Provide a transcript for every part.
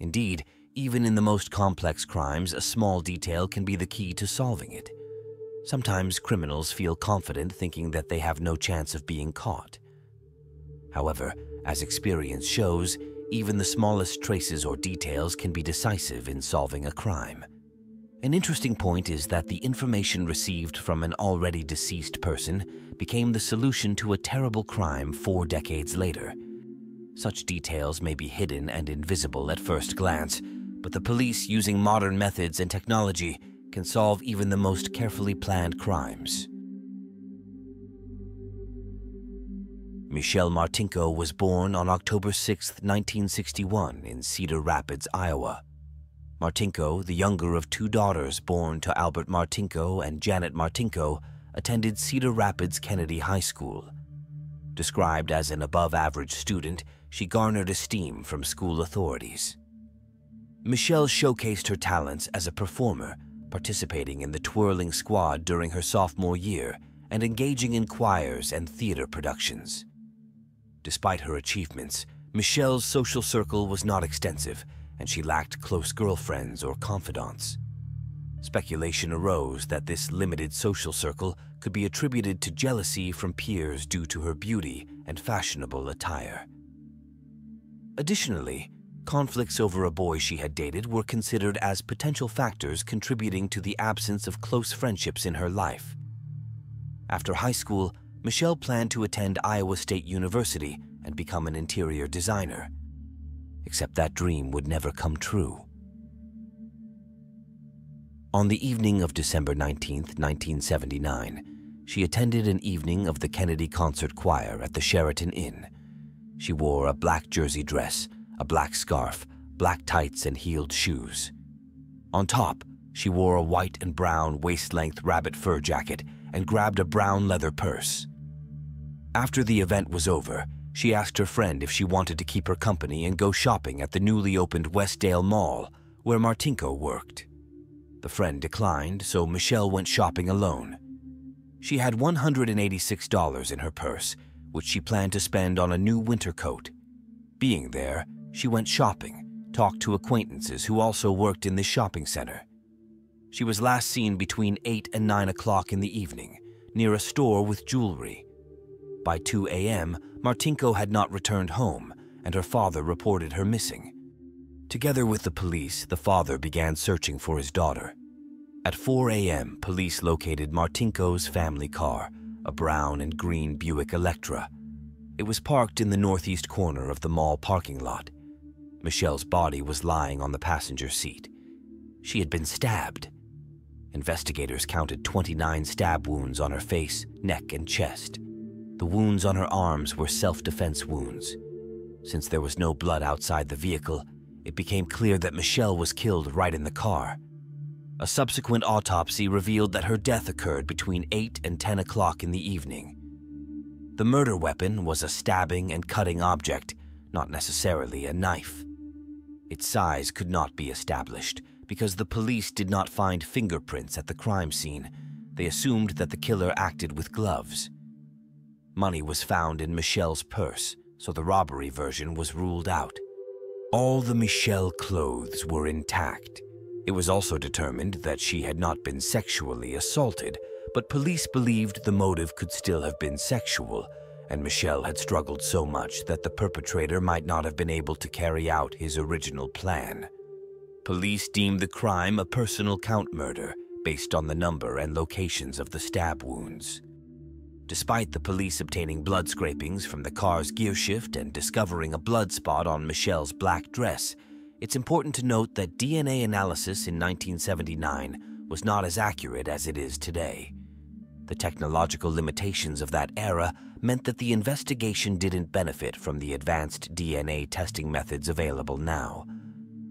Indeed, even in the most complex crimes, a small detail can be the key to solving it. Sometimes criminals feel confident thinking that they have no chance of being caught. However, as experience shows, even the smallest traces or details can be decisive in solving a crime. An interesting point is that the information received from an already deceased person became the solution to a terrible crime four decades later. Such details may be hidden and invisible at first glance, but the police, using modern methods and technology, can solve even the most carefully planned crimes. Michelle Martinko was born on October 6, 1961 in Cedar Rapids, Iowa. Martinko, the younger of two daughters born to Albert Martinko and Janet Martinko, attended Cedar Rapids Kennedy High School. Described as an above-average student, she garnered esteem from school authorities. Michelle showcased her talents as a performer, participating in the Twirling Squad during her sophomore year and engaging in choirs and theater productions. Despite her achievements, Michelle's social circle was not extensive, and she lacked close girlfriends or confidants. Speculation arose that this limited social circle could be attributed to jealousy from peers due to her beauty and fashionable attire. Additionally, conflicts over a boy she had dated were considered as potential factors contributing to the absence of close friendships in her life. After high school, Michelle planned to attend Iowa State University and become an interior designer except that dream would never come true. On the evening of December 19, 1979, she attended an evening of the Kennedy Concert Choir at the Sheraton Inn. She wore a black jersey dress, a black scarf, black tights, and heeled shoes. On top, she wore a white and brown waist-length rabbit fur jacket and grabbed a brown leather purse. After the event was over, she asked her friend if she wanted to keep her company and go shopping at the newly opened Westdale Mall, where Martinko worked. The friend declined, so Michelle went shopping alone. She had $186 in her purse, which she planned to spend on a new winter coat. Being there, she went shopping, talked to acquaintances who also worked in the shopping center. She was last seen between 8 and 9 o'clock in the evening, near a store with jewelry. By 2 a.m., Martinko had not returned home, and her father reported her missing. Together with the police, the father began searching for his daughter. At 4 a.m., police located Martinko's family car, a brown and green Buick Electra. It was parked in the northeast corner of the mall parking lot. Michelle's body was lying on the passenger seat. She had been stabbed. Investigators counted 29 stab wounds on her face, neck, and chest. The wounds on her arms were self-defense wounds. Since there was no blood outside the vehicle, it became clear that Michelle was killed right in the car. A subsequent autopsy revealed that her death occurred between 8 and 10 o'clock in the evening. The murder weapon was a stabbing and cutting object, not necessarily a knife. Its size could not be established because the police did not find fingerprints at the crime scene. They assumed that the killer acted with gloves. Money was found in Michelle's purse, so the robbery version was ruled out. All the Michelle clothes were intact. It was also determined that she had not been sexually assaulted, but police believed the motive could still have been sexual, and Michelle had struggled so much that the perpetrator might not have been able to carry out his original plan. Police deemed the crime a personal count murder based on the number and locations of the stab wounds. Despite the police obtaining blood scrapings from the car's gearshift and discovering a blood spot on Michelle's black dress, it's important to note that DNA analysis in 1979 was not as accurate as it is today. The technological limitations of that era meant that the investigation didn't benefit from the advanced DNA testing methods available now.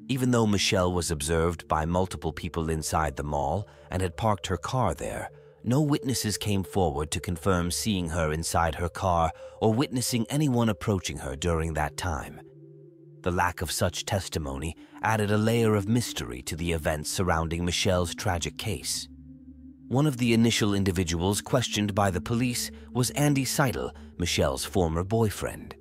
Even though Michelle was observed by multiple people inside the mall and had parked her car there, no witnesses came forward to confirm seeing her inside her car or witnessing anyone approaching her during that time. The lack of such testimony added a layer of mystery to the events surrounding Michelle's tragic case. One of the initial individuals questioned by the police was Andy Seidel, Michelle's former boyfriend.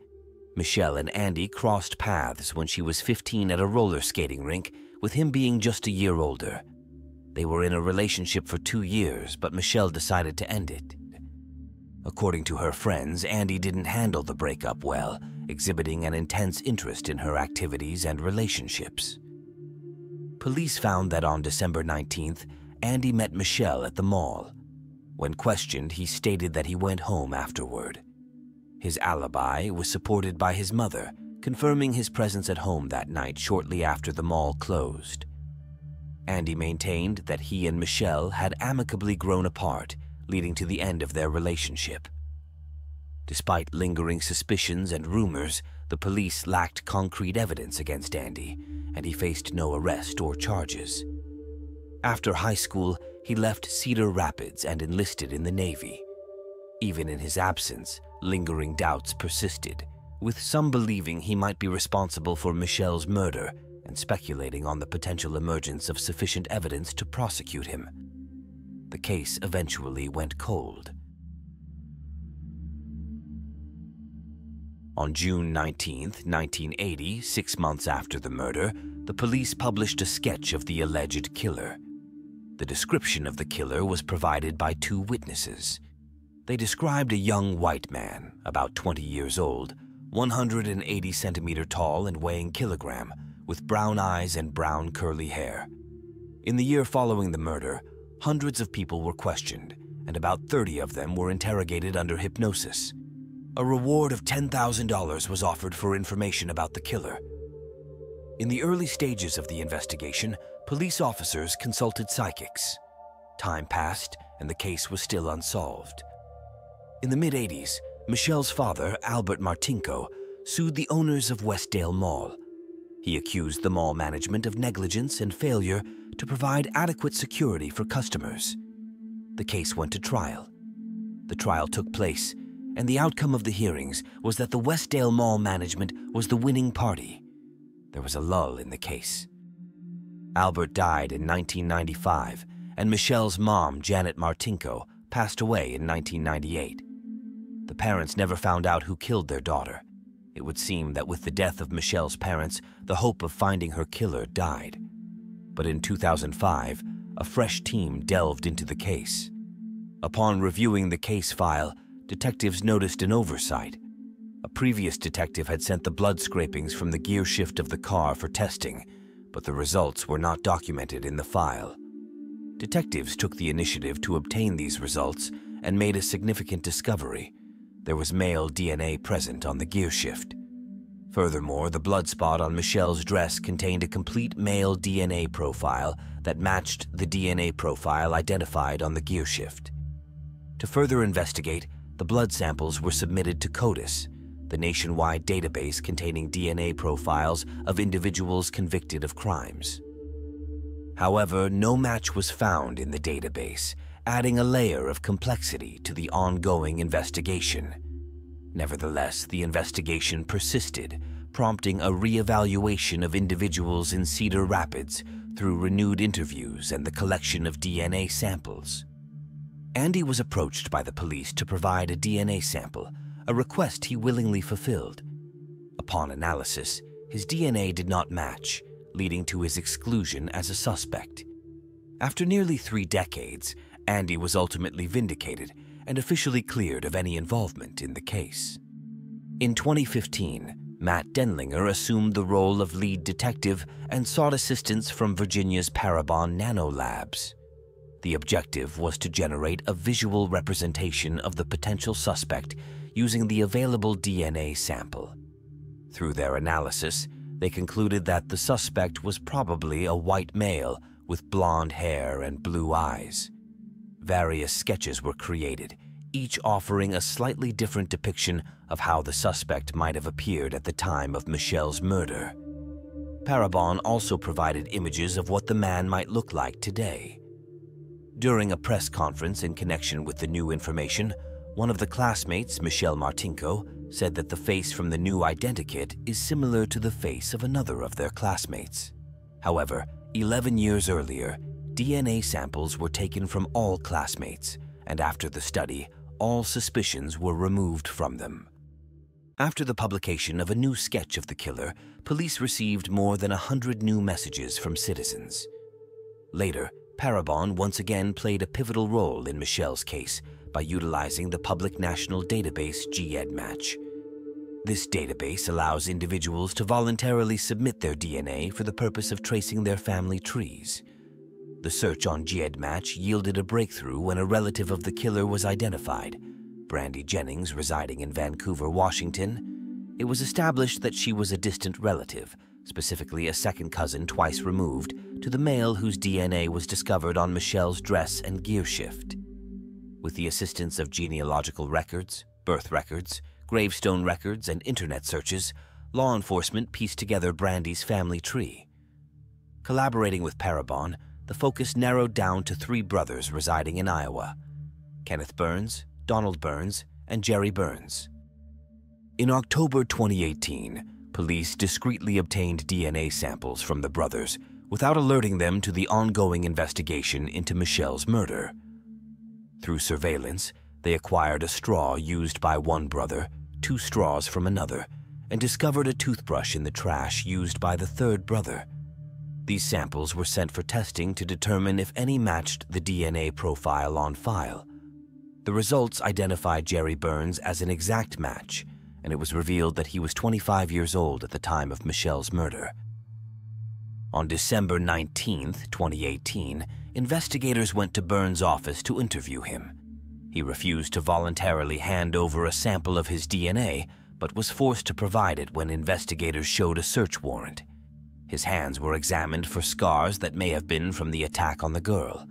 Michelle and Andy crossed paths when she was 15 at a roller skating rink, with him being just a year older. They were in a relationship for two years, but Michelle decided to end it. According to her friends, Andy didn't handle the breakup well, exhibiting an intense interest in her activities and relationships. Police found that on December 19th, Andy met Michelle at the mall. When questioned, he stated that he went home afterward. His alibi was supported by his mother, confirming his presence at home that night shortly after the mall closed. Andy maintained that he and Michelle had amicably grown apart, leading to the end of their relationship. Despite lingering suspicions and rumors, the police lacked concrete evidence against Andy, and he faced no arrest or charges. After high school, he left Cedar Rapids and enlisted in the Navy. Even in his absence, lingering doubts persisted, with some believing he might be responsible for Michelle's murder and speculating on the potential emergence of sufficient evidence to prosecute him. The case eventually went cold. On June 19, 1980, six months after the murder, the police published a sketch of the alleged killer. The description of the killer was provided by two witnesses. They described a young white man, about 20 years old, 180 centimeter tall and weighing kilogram, with brown eyes and brown curly hair. In the year following the murder, hundreds of people were questioned, and about 30 of them were interrogated under hypnosis. A reward of $10,000 was offered for information about the killer. In the early stages of the investigation, police officers consulted psychics. Time passed, and the case was still unsolved. In the mid 80s, Michelle's father, Albert Martinko, sued the owners of Westdale Mall. He accused the mall management of negligence and failure to provide adequate security for customers. The case went to trial. The trial took place and the outcome of the hearings was that the Westdale Mall management was the winning party. There was a lull in the case. Albert died in 1995, and Michelle's mom, Janet Martinko, passed away in 1998. The parents never found out who killed their daughter. It would seem that with the death of Michelle's parents, the hope of finding her killer died. But in 2005, a fresh team delved into the case. Upon reviewing the case file, detectives noticed an oversight. A previous detective had sent the blood scrapings from the gear shift of the car for testing, but the results were not documented in the file. Detectives took the initiative to obtain these results and made a significant discovery. There was male DNA present on the gear shift. Furthermore, the blood spot on Michelle's dress contained a complete male DNA profile that matched the DNA profile identified on the gear shift. To further investigate, the blood samples were submitted to CODIS, the nationwide database containing DNA profiles of individuals convicted of crimes. However, no match was found in the database, adding a layer of complexity to the ongoing investigation. Nevertheless, the investigation persisted, prompting a re-evaluation of individuals in Cedar Rapids through renewed interviews and the collection of DNA samples. Andy was approached by the police to provide a DNA sample, a request he willingly fulfilled. Upon analysis, his DNA did not match, leading to his exclusion as a suspect. After nearly three decades, Andy was ultimately vindicated and officially cleared of any involvement in the case. In 2015, Matt Denlinger assumed the role of lead detective and sought assistance from Virginia's Parabon Nanolabs. The objective was to generate a visual representation of the potential suspect using the available DNA sample. Through their analysis, they concluded that the suspect was probably a white male with blonde hair and blue eyes. Various sketches were created, each offering a slightly different depiction of how the suspect might have appeared at the time of Michelle's murder. Parabon also provided images of what the man might look like today. During a press conference in connection with the new information, one of the classmates, Michelle Martinko, said that the face from the new identikit is similar to the face of another of their classmates. However, 11 years earlier, DNA samples were taken from all classmates, and after the study, all suspicions were removed from them. After the publication of a new sketch of the killer, police received more than a hundred new messages from citizens. Later, Parabon once again played a pivotal role in Michelle's case by utilizing the public national database GEDmatch. This database allows individuals to voluntarily submit their DNA for the purpose of tracing their family trees. The search on GEDmatch yielded a breakthrough when a relative of the killer was identified, Brandy Jennings residing in Vancouver, Washington. It was established that she was a distant relative, specifically a second cousin twice removed, to the male whose DNA was discovered on Michelle's dress and gear shift. With the assistance of genealogical records, birth records, gravestone records, and internet searches, law enforcement pieced together Brandy's family tree. Collaborating with Parabon, the focus narrowed down to three brothers residing in Iowa Kenneth Burns, Donald Burns, and Jerry Burns. In October 2018, police discreetly obtained DNA samples from the brothers without alerting them to the ongoing investigation into Michelle's murder. Through surveillance, they acquired a straw used by one brother, two straws from another, and discovered a toothbrush in the trash used by the third brother. These samples were sent for testing to determine if any matched the DNA profile on file. The results identified Jerry Burns as an exact match, and it was revealed that he was 25 years old at the time of Michelle's murder. On December 19, 2018, investigators went to Burns' office to interview him. He refused to voluntarily hand over a sample of his DNA, but was forced to provide it when investigators showed a search warrant. His hands were examined for scars that may have been from the attack on the girl.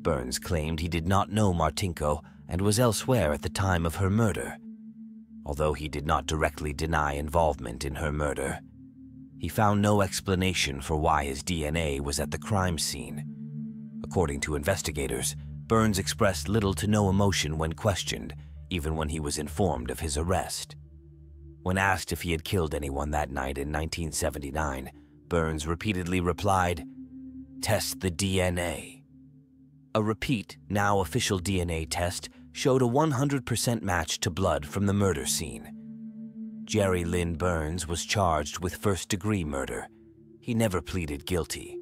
Burns claimed he did not know Martinko and was elsewhere at the time of her murder. Although he did not directly deny involvement in her murder, he found no explanation for why his DNA was at the crime scene. According to investigators, Burns expressed little to no emotion when questioned, even when he was informed of his arrest. When asked if he had killed anyone that night in 1979, Burns repeatedly replied, Test the DNA. A repeat, now official DNA test showed a 100% match to blood from the murder scene. Jerry Lynn Burns was charged with first degree murder. He never pleaded guilty.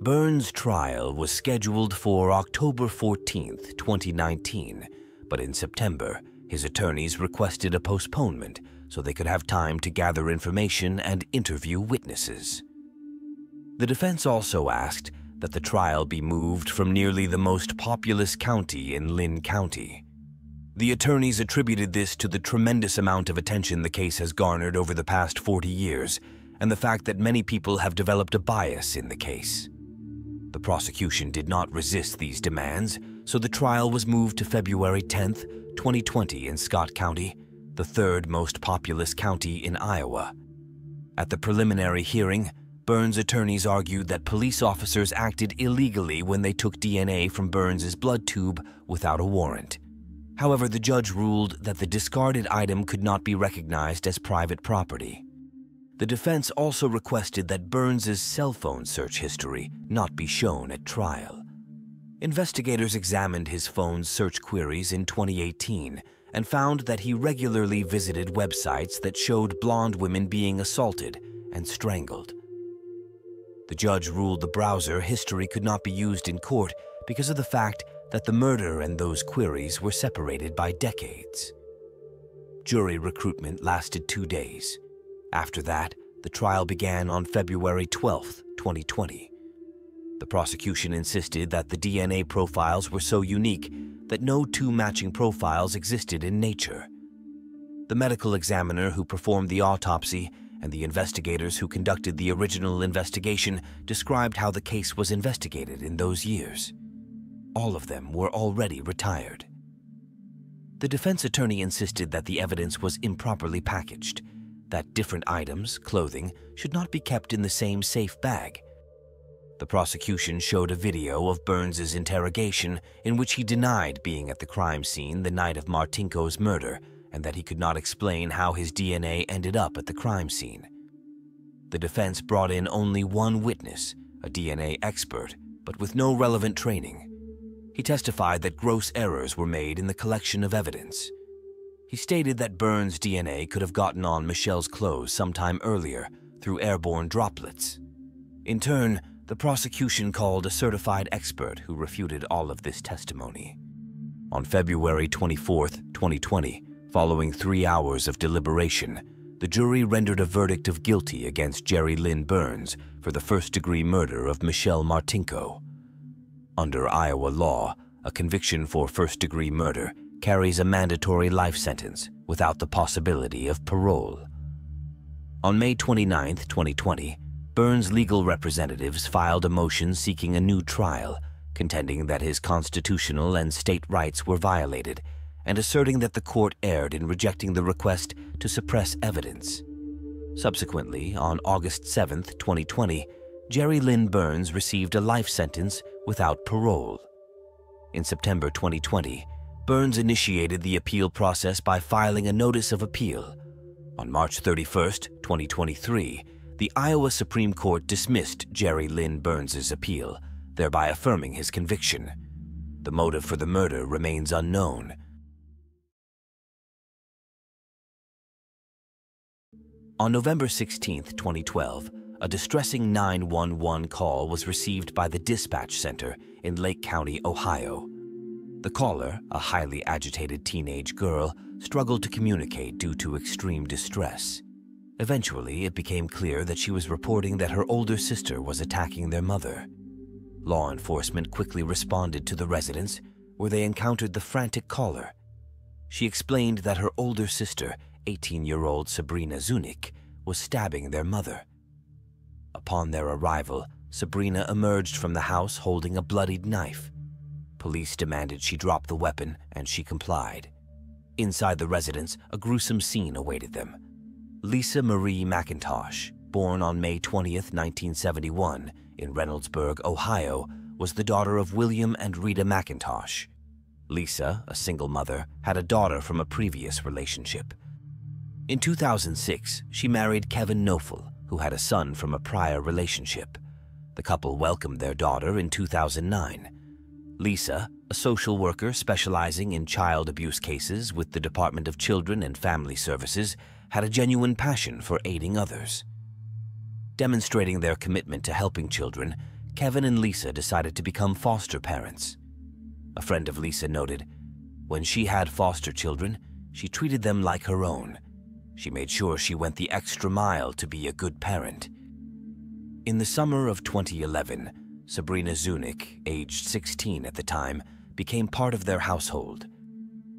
Burns' trial was scheduled for October 14, 2019, but in September, his attorneys requested a postponement so they could have time to gather information and interview witnesses. The defense also asked that the trial be moved from nearly the most populous county in Linn County. The attorneys attributed this to the tremendous amount of attention the case has garnered over the past 40 years and the fact that many people have developed a bias in the case. The prosecution did not resist these demands, so the trial was moved to February 10, 2020 in Scott County, the third most populous county in Iowa. At the preliminary hearing, Burns' attorneys argued that police officers acted illegally when they took DNA from Burns' blood tube without a warrant. However, the judge ruled that the discarded item could not be recognized as private property. The defense also requested that Burns' cell phone search history not be shown at trial. Investigators examined his phone's search queries in 2018 and found that he regularly visited websites that showed blonde women being assaulted and strangled. The judge ruled the browser history could not be used in court because of the fact that the murder and those queries were separated by decades. Jury recruitment lasted two days. After that, the trial began on February 12, 2020. The prosecution insisted that the DNA profiles were so unique that no two matching profiles existed in nature. The medical examiner who performed the autopsy and the investigators who conducted the original investigation described how the case was investigated in those years. All of them were already retired. The defense attorney insisted that the evidence was improperly packaged, that different items, clothing, should not be kept in the same safe bag. The prosecution showed a video of Burns's interrogation in which he denied being at the crime scene the night of Martinko's murder and that he could not explain how his DNA ended up at the crime scene. The defense brought in only one witness, a DNA expert, but with no relevant training. He testified that gross errors were made in the collection of evidence. He stated that Burns' DNA could have gotten on Michelle's clothes sometime earlier through airborne droplets. In turn, the prosecution called a certified expert who refuted all of this testimony. On February 24, 2020, following three hours of deliberation, the jury rendered a verdict of guilty against Jerry Lynn Burns for the first-degree murder of Michelle Martinko. Under Iowa law, a conviction for first-degree murder carries a mandatory life sentence without the possibility of parole. On May 29, 2020, Burns' legal representatives filed a motion seeking a new trial, contending that his constitutional and state rights were violated and asserting that the court erred in rejecting the request to suppress evidence. Subsequently, on August 7, 2020, Jerry Lynn Burns received a life sentence without parole. In September 2020, Burns initiated the appeal process by filing a notice of appeal. On March 31, 2023, the Iowa Supreme Court dismissed Jerry Lynn Burns's appeal, thereby affirming his conviction. The motive for the murder remains unknown, On November 16, 2012, a distressing 911 call was received by the dispatch center in Lake County, Ohio. The caller, a highly agitated teenage girl, struggled to communicate due to extreme distress. Eventually, it became clear that she was reporting that her older sister was attacking their mother. Law enforcement quickly responded to the residence, where they encountered the frantic caller. She explained that her older sister 18-year-old Sabrina Zunich was stabbing their mother. Upon their arrival, Sabrina emerged from the house holding a bloodied knife. Police demanded she drop the weapon, and she complied. Inside the residence, a gruesome scene awaited them. Lisa Marie McIntosh, born on May 20, 1971, in Reynoldsburg, Ohio, was the daughter of William and Rita McIntosh. Lisa, a single mother, had a daughter from a previous relationship. In 2006, she married Kevin Knoefel, who had a son from a prior relationship. The couple welcomed their daughter in 2009. Lisa, a social worker specializing in child abuse cases with the Department of Children and Family Services, had a genuine passion for aiding others. Demonstrating their commitment to helping children, Kevin and Lisa decided to become foster parents. A friend of Lisa noted, when she had foster children, she treated them like her own she made sure she went the extra mile to be a good parent. In the summer of 2011, Sabrina Zunich, aged 16 at the time, became part of their household.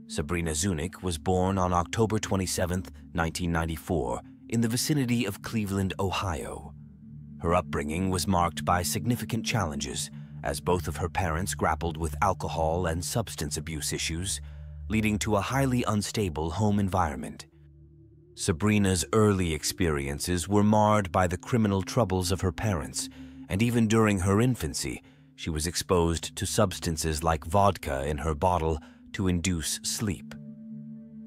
Sabrina Zunich was born on October 27, 1994, in the vicinity of Cleveland, Ohio. Her upbringing was marked by significant challenges, as both of her parents grappled with alcohol and substance abuse issues, leading to a highly unstable home environment. Sabrina's early experiences were marred by the criminal troubles of her parents, and even during her infancy, she was exposed to substances like vodka in her bottle to induce sleep.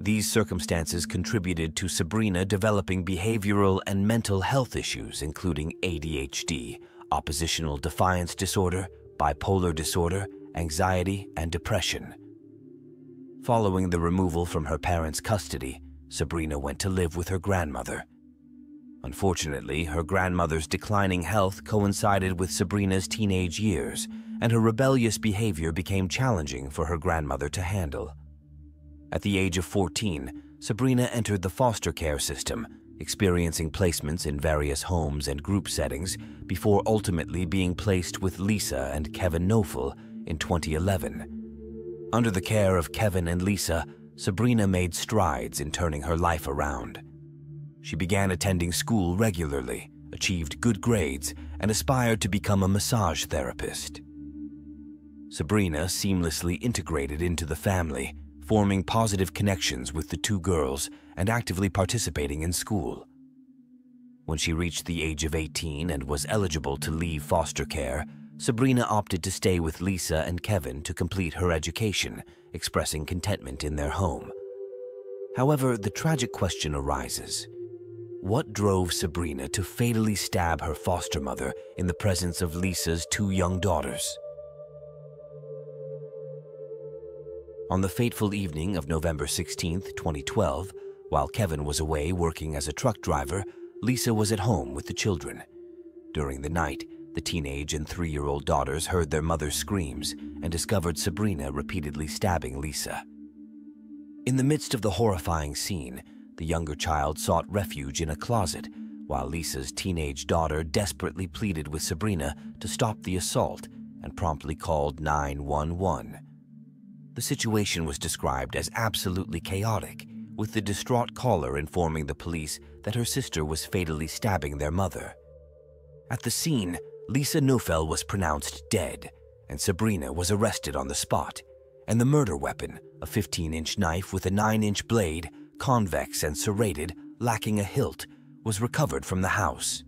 These circumstances contributed to Sabrina developing behavioral and mental health issues, including ADHD, oppositional defiance disorder, bipolar disorder, anxiety, and depression. Following the removal from her parents' custody, Sabrina went to live with her grandmother. Unfortunately, her grandmother's declining health coincided with Sabrina's teenage years, and her rebellious behavior became challenging for her grandmother to handle. At the age of 14, Sabrina entered the foster care system, experiencing placements in various homes and group settings before ultimately being placed with Lisa and Kevin Knoefel in 2011. Under the care of Kevin and Lisa, Sabrina made strides in turning her life around. She began attending school regularly, achieved good grades, and aspired to become a massage therapist. Sabrina seamlessly integrated into the family, forming positive connections with the two girls and actively participating in school. When she reached the age of 18 and was eligible to leave foster care, Sabrina opted to stay with Lisa and Kevin to complete her education expressing contentment in their home. However, the tragic question arises. What drove Sabrina to fatally stab her foster mother in the presence of Lisa's two young daughters? On the fateful evening of November 16, 2012, while Kevin was away working as a truck driver, Lisa was at home with the children. During the night, the teenage and three-year-old daughters heard their mother's screams and discovered Sabrina repeatedly stabbing Lisa. In the midst of the horrifying scene, the younger child sought refuge in a closet, while Lisa's teenage daughter desperately pleaded with Sabrina to stop the assault and promptly called 911. The situation was described as absolutely chaotic, with the distraught caller informing the police that her sister was fatally stabbing their mother. At the scene, Lisa Knoefel was pronounced dead, and Sabrina was arrested on the spot, and the murder weapon, a 15-inch knife with a 9-inch blade, convex and serrated, lacking a hilt, was recovered from the house.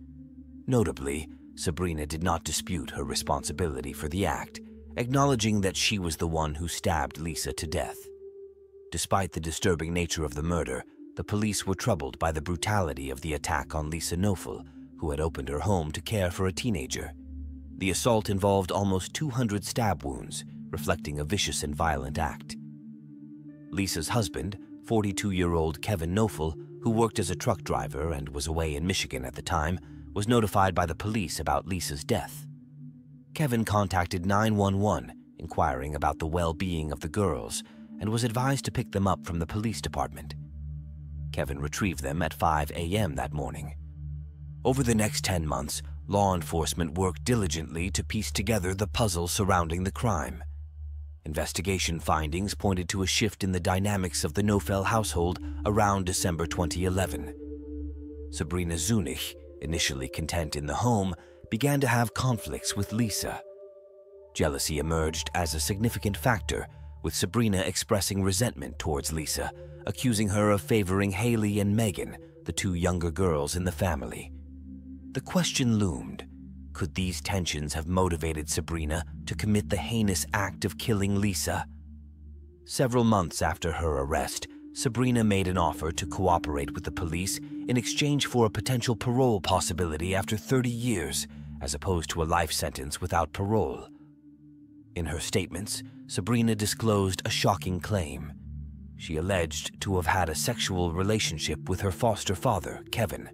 Notably, Sabrina did not dispute her responsibility for the act, acknowledging that she was the one who stabbed Lisa to death. Despite the disturbing nature of the murder, the police were troubled by the brutality of the attack on Lisa Knoefel, who had opened her home to care for a teenager. The assault involved almost 200 stab wounds, reflecting a vicious and violent act. Lisa's husband, 42-year-old Kevin Knoefel, who worked as a truck driver and was away in Michigan at the time, was notified by the police about Lisa's death. Kevin contacted 911, inquiring about the well-being of the girls, and was advised to pick them up from the police department. Kevin retrieved them at 5 a.m. that morning. Over the next 10 months, law enforcement worked diligently to piece together the puzzle surrounding the crime. Investigation findings pointed to a shift in the dynamics of the Knoefel household around December 2011. Sabrina Zunich, initially content in the home, began to have conflicts with Lisa. Jealousy emerged as a significant factor, with Sabrina expressing resentment towards Lisa, accusing her of favoring Haley and Megan, the two younger girls in the family. The question loomed could these tensions have motivated Sabrina to commit the heinous act of killing Lisa? Several months after her arrest, Sabrina made an offer to cooperate with the police in exchange for a potential parole possibility after 30 years, as opposed to a life sentence without parole. In her statements, Sabrina disclosed a shocking claim. She alleged to have had a sexual relationship with her foster father, Kevin,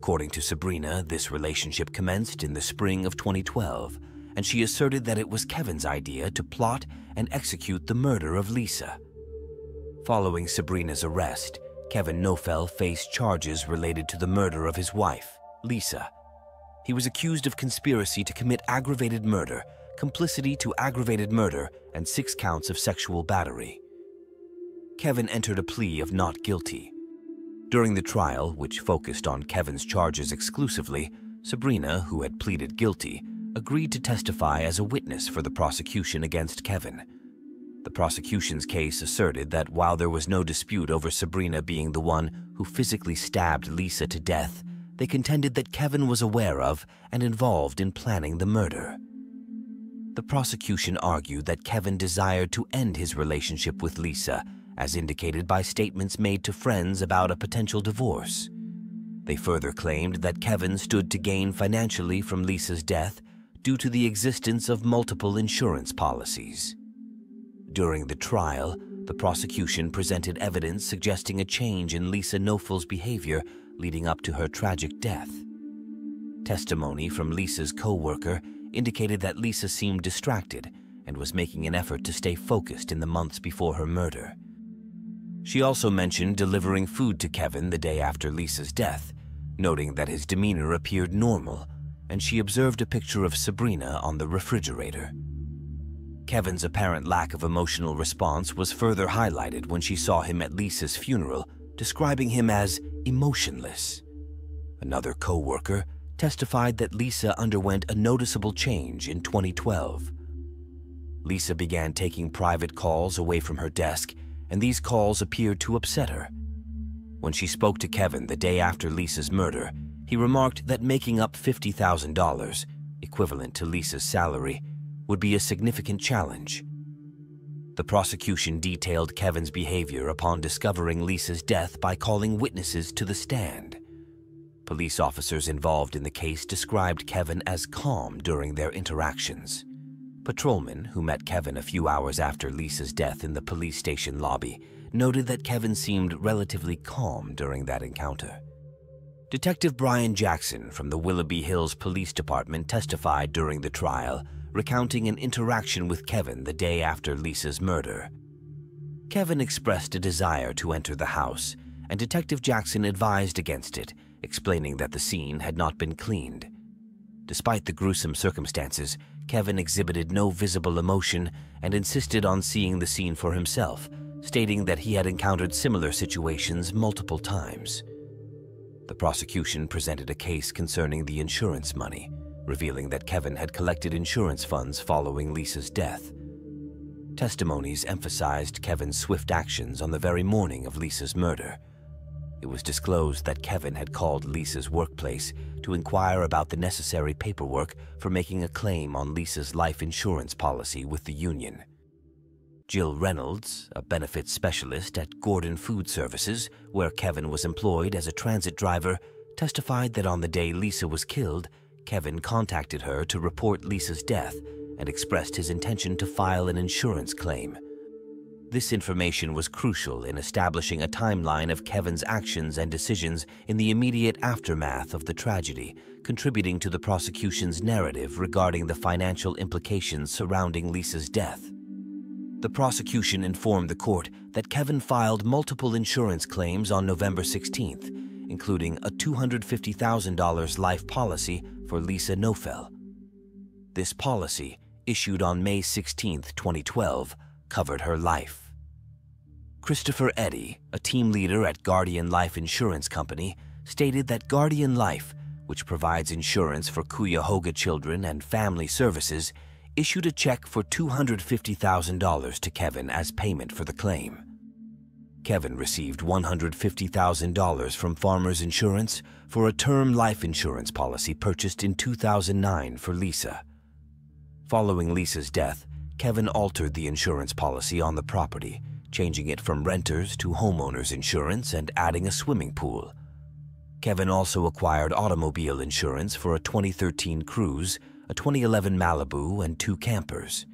According to Sabrina, this relationship commenced in the spring of 2012, and she asserted that it was Kevin's idea to plot and execute the murder of Lisa. Following Sabrina's arrest, Kevin Knoefel faced charges related to the murder of his wife, Lisa. He was accused of conspiracy to commit aggravated murder, complicity to aggravated murder, and six counts of sexual battery. Kevin entered a plea of not guilty. During the trial, which focused on Kevin's charges exclusively, Sabrina, who had pleaded guilty, agreed to testify as a witness for the prosecution against Kevin. The prosecution's case asserted that while there was no dispute over Sabrina being the one who physically stabbed Lisa to death, they contended that Kevin was aware of and involved in planning the murder. The prosecution argued that Kevin desired to end his relationship with Lisa as indicated by statements made to friends about a potential divorce. They further claimed that Kevin stood to gain financially from Lisa's death due to the existence of multiple insurance policies. During the trial, the prosecution presented evidence suggesting a change in Lisa Knoefel's behavior leading up to her tragic death. Testimony from Lisa's co-worker indicated that Lisa seemed distracted and was making an effort to stay focused in the months before her murder. She also mentioned delivering food to Kevin the day after Lisa's death, noting that his demeanor appeared normal, and she observed a picture of Sabrina on the refrigerator. Kevin's apparent lack of emotional response was further highlighted when she saw him at Lisa's funeral, describing him as emotionless. Another co-worker testified that Lisa underwent a noticeable change in 2012. Lisa began taking private calls away from her desk and these calls appeared to upset her. When she spoke to Kevin the day after Lisa's murder, he remarked that making up $50,000, equivalent to Lisa's salary, would be a significant challenge. The prosecution detailed Kevin's behavior upon discovering Lisa's death by calling witnesses to the stand. Police officers involved in the case described Kevin as calm during their interactions Patrolman, who met Kevin a few hours after Lisa's death in the police station lobby, noted that Kevin seemed relatively calm during that encounter. Detective Brian Jackson from the Willoughby Hills Police Department testified during the trial, recounting an interaction with Kevin the day after Lisa's murder. Kevin expressed a desire to enter the house, and Detective Jackson advised against it, explaining that the scene had not been cleaned. Despite the gruesome circumstances, Kevin exhibited no visible emotion and insisted on seeing the scene for himself, stating that he had encountered similar situations multiple times. The prosecution presented a case concerning the insurance money, revealing that Kevin had collected insurance funds following Lisa's death. Testimonies emphasized Kevin's swift actions on the very morning of Lisa's murder. It was disclosed that Kevin had called Lisa's workplace to inquire about the necessary paperwork for making a claim on Lisa's life insurance policy with the union. Jill Reynolds, a benefits specialist at Gordon Food Services, where Kevin was employed as a transit driver, testified that on the day Lisa was killed, Kevin contacted her to report Lisa's death and expressed his intention to file an insurance claim. This information was crucial in establishing a timeline of Kevin's actions and decisions in the immediate aftermath of the tragedy, contributing to the prosecution's narrative regarding the financial implications surrounding Lisa's death. The prosecution informed the court that Kevin filed multiple insurance claims on November 16th, including a $250,000 life policy for Lisa Knoefel. This policy, issued on May 16, 2012, covered her life. Christopher Eddy, a team leader at Guardian Life Insurance Company, stated that Guardian Life, which provides insurance for Cuyahoga children and family services, issued a check for $250,000 to Kevin as payment for the claim. Kevin received $150,000 from Farmers Insurance for a term life insurance policy purchased in 2009 for Lisa. Following Lisa's death, Kevin altered the insurance policy on the property, changing it from renters to homeowners insurance and adding a swimming pool. Kevin also acquired automobile insurance for a 2013 Cruze, a 2011 Malibu, and two campers.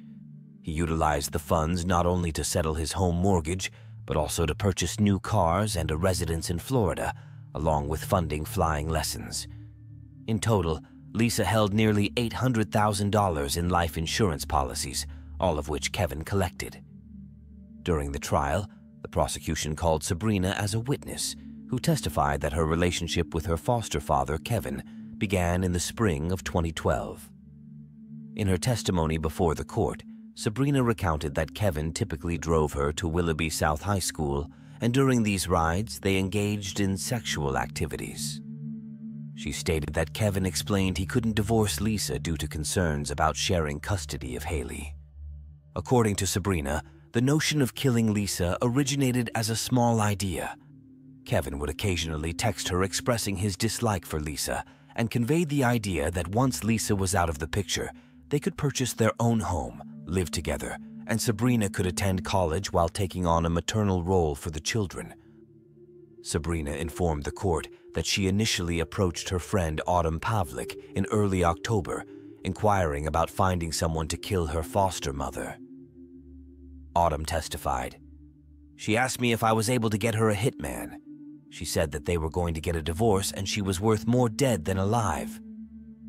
He utilized the funds not only to settle his home mortgage, but also to purchase new cars and a residence in Florida, along with funding flying lessons. In total, Lisa held nearly $800,000 in life insurance policies, all of which Kevin collected. During the trial, the prosecution called Sabrina as a witness, who testified that her relationship with her foster father, Kevin, began in the spring of 2012. In her testimony before the court, Sabrina recounted that Kevin typically drove her to Willoughby South High School, and during these rides, they engaged in sexual activities. She stated that Kevin explained he couldn't divorce Lisa due to concerns about sharing custody of Haley. According to Sabrina, the notion of killing Lisa originated as a small idea. Kevin would occasionally text her expressing his dislike for Lisa and conveyed the idea that once Lisa was out of the picture, they could purchase their own home, live together, and Sabrina could attend college while taking on a maternal role for the children. Sabrina informed the court that she initially approached her friend Autumn Pavlik in early October, inquiring about finding someone to kill her foster mother. Autumn testified. She asked me if I was able to get her a hitman. She said that they were going to get a divorce and she was worth more dead than alive.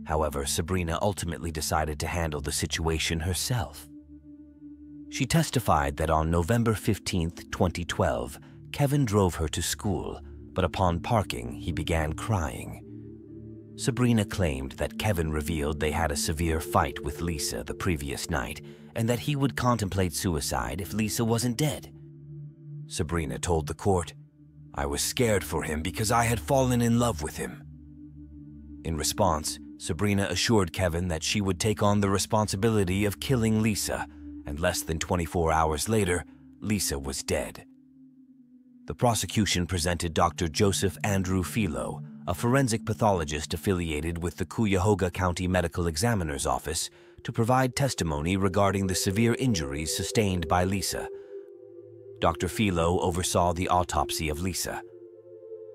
However, Sabrina ultimately decided to handle the situation herself. She testified that on November 15, 2012, Kevin drove her to school, but upon parking, he began crying. Sabrina claimed that Kevin revealed they had a severe fight with Lisa the previous night and that he would contemplate suicide if Lisa wasn't dead. Sabrina told the court, I was scared for him because I had fallen in love with him. In response, Sabrina assured Kevin that she would take on the responsibility of killing Lisa, and less than 24 hours later, Lisa was dead. The prosecution presented Dr. Joseph Andrew Felo, a forensic pathologist affiliated with the Cuyahoga County Medical Examiner's Office, to provide testimony regarding the severe injuries sustained by Lisa. Dr. Felo oversaw the autopsy of Lisa.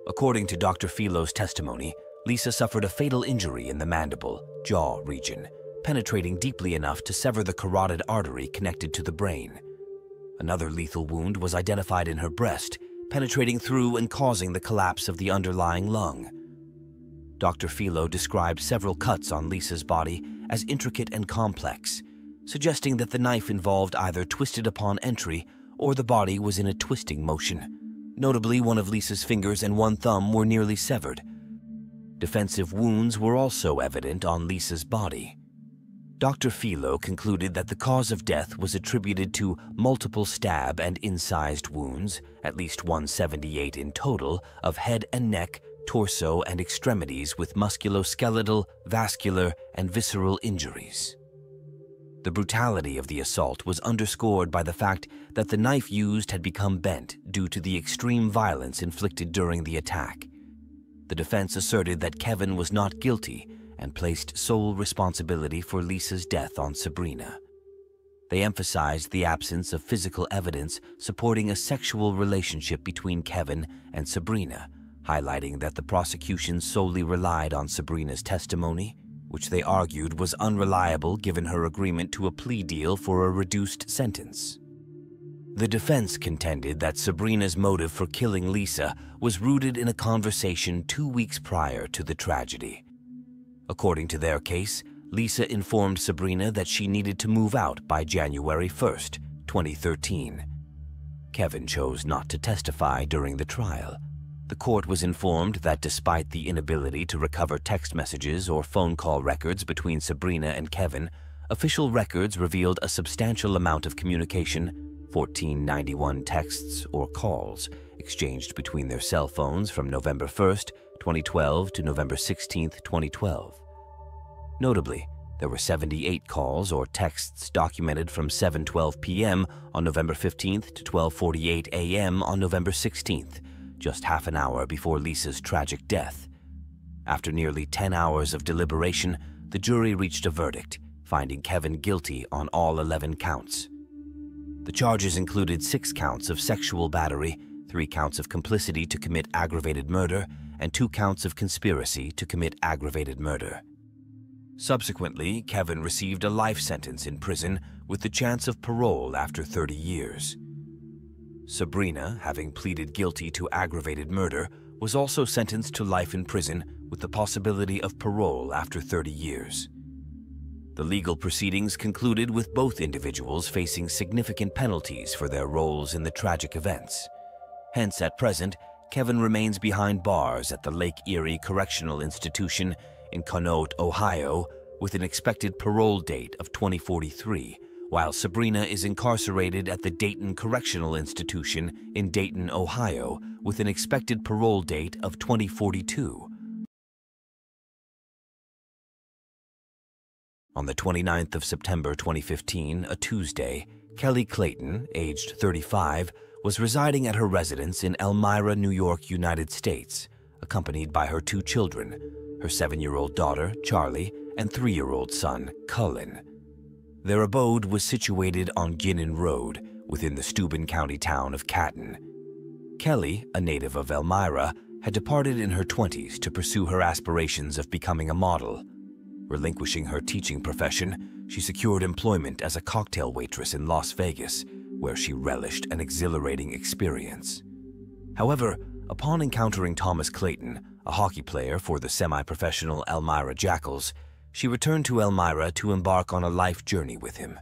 According to Dr. Felo's testimony, Lisa suffered a fatal injury in the mandible, jaw region, penetrating deeply enough to sever the carotid artery connected to the brain. Another lethal wound was identified in her breast, penetrating through and causing the collapse of the underlying lung. Dr. Felo described several cuts on Lisa's body as intricate and complex, suggesting that the knife involved either twisted upon entry or the body was in a twisting motion. Notably, one of Lisa's fingers and one thumb were nearly severed. Defensive wounds were also evident on Lisa's body. Dr. Felo concluded that the cause of death was attributed to multiple stab and incised wounds, at least 178 in total, of head and neck, torso, and extremities with musculoskeletal, vascular, and visceral injuries. The brutality of the assault was underscored by the fact that the knife used had become bent due to the extreme violence inflicted during the attack. The defense asserted that Kevin was not guilty and placed sole responsibility for Lisa's death on Sabrina. They emphasized the absence of physical evidence supporting a sexual relationship between Kevin and Sabrina, highlighting that the prosecution solely relied on Sabrina's testimony, which they argued was unreliable given her agreement to a plea deal for a reduced sentence. The defense contended that Sabrina's motive for killing Lisa was rooted in a conversation two weeks prior to the tragedy. According to their case, Lisa informed Sabrina that she needed to move out by January 1st, 2013. Kevin chose not to testify during the trial. The court was informed that despite the inability to recover text messages or phone call records between Sabrina and Kevin, official records revealed a substantial amount of communication 1491 texts or calls exchanged between their cell phones from November 1st, 2012 to November 16th, 2012. Notably, there were 78 calls or texts documented from 7:12 p.m. on November 15th to 12:48 a.m. on November 16th, just half an hour before Lisa's tragic death. After nearly 10 hours of deliberation, the jury reached a verdict, finding Kevin guilty on all 11 counts. The charges included six counts of sexual battery, three counts of complicity to commit aggravated murder, and two counts of conspiracy to commit aggravated murder. Subsequently, Kevin received a life sentence in prison with the chance of parole after 30 years. Sabrina, having pleaded guilty to aggravated murder, was also sentenced to life in prison with the possibility of parole after 30 years. The legal proceedings concluded with both individuals facing significant penalties for their roles in the tragic events. Hence, at present, Kevin remains behind bars at the Lake Erie Correctional Institution in Conneaut, Ohio, with an expected parole date of 2043, while Sabrina is incarcerated at the Dayton Correctional Institution in Dayton, Ohio, with an expected parole date of 2042. On the 29th of September 2015, a Tuesday, Kelley Clayton, aged 35, was residing at her residence in Elmira, New York, United States, accompanied by her two children, her seven-year-old daughter, Charlie, and three-year-old son, Cullen. Their abode was situated on Ginnon Road, within the Steuben County town of Caton. Kelley, a native of Elmira, had departed in her 20s to pursue her aspirations of becoming a model. Relinquishing her teaching profession, she secured employment as a cocktail waitress in Las Vegas, where she relished an exhilarating experience. However, upon encountering Thomas Clayton, a hockey player for the semi-professional Elmira Jackals, she returned to Elmira to embark on a life journey with him.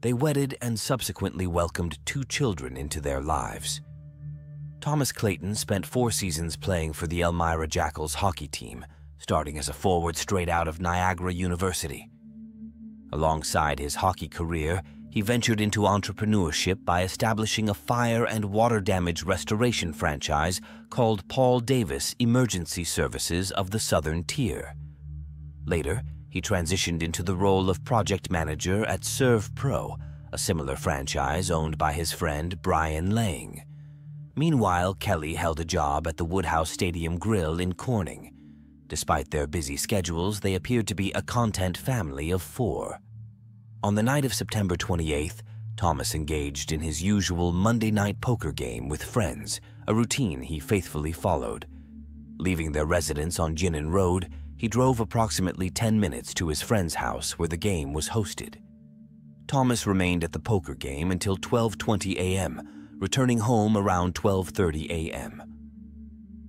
They wedded and subsequently welcomed two children into their lives. Thomas Clayton spent four seasons playing for the Elmira Jackals hockey team, starting as a forward straight out of Niagara University. Alongside his hockey career, he ventured into entrepreneurship by establishing a fire and water damage restoration franchise called Paul Davis Emergency Services of the Southern Tier. Later, he transitioned into the role of project manager at Servpro, a similar franchise owned by his friend Brian Lang. Meanwhile, Kelley held a job at the Woodhouse Stadium Grill in Corning. Despite their busy schedules, they appeared to be a content family of four. On the night of September 28th, Thomas engaged in his usual Monday night poker game with friends, a routine he faithfully followed. Leaving their residence on Ginnon Road, he drove approximately 10 minutes to his friend's house where the game was hosted. Thomas remained at the poker game until 12:20 a.m., returning home around 12:30 a.m.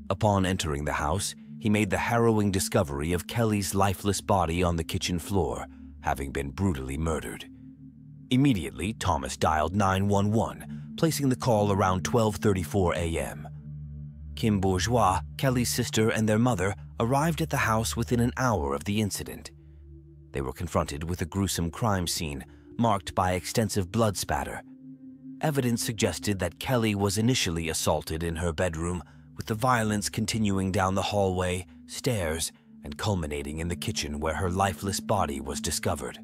Upon entering the house, he made the harrowing discovery of Kelley's lifeless body on the kitchen floor, having been brutally murdered. Immediately, Thomas dialed 911, placing the call around 12:34 a.m. Kim Bourgeois, Kelley's sister, and their mother arrived at the house within an hour of the incident. They were confronted with a gruesome crime scene marked by extensive blood spatter. Evidence suggested that Kelley was initially assaulted in her bedroom, with the violence continuing down the hallway, stairs, and culminating in the kitchen where her lifeless body was discovered.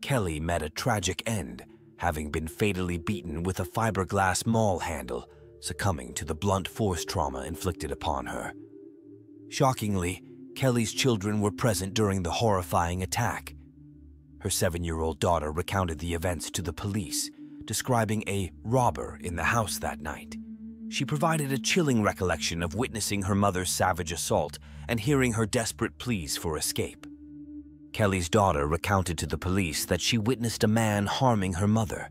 Kelley met a tragic end, having been fatally beaten with a fiberglass maul handle, succumbing to the blunt force trauma inflicted upon her. Shockingly, Kelley's children were present during the horrifying attack. Her seven-year-old daughter recounted the events to the police, describing a robber in the house that night. She provided a chilling recollection of witnessing her mother's savage assault and hearing her desperate pleas for escape. Kelley's daughter recounted to the police that she witnessed a man harming her mother.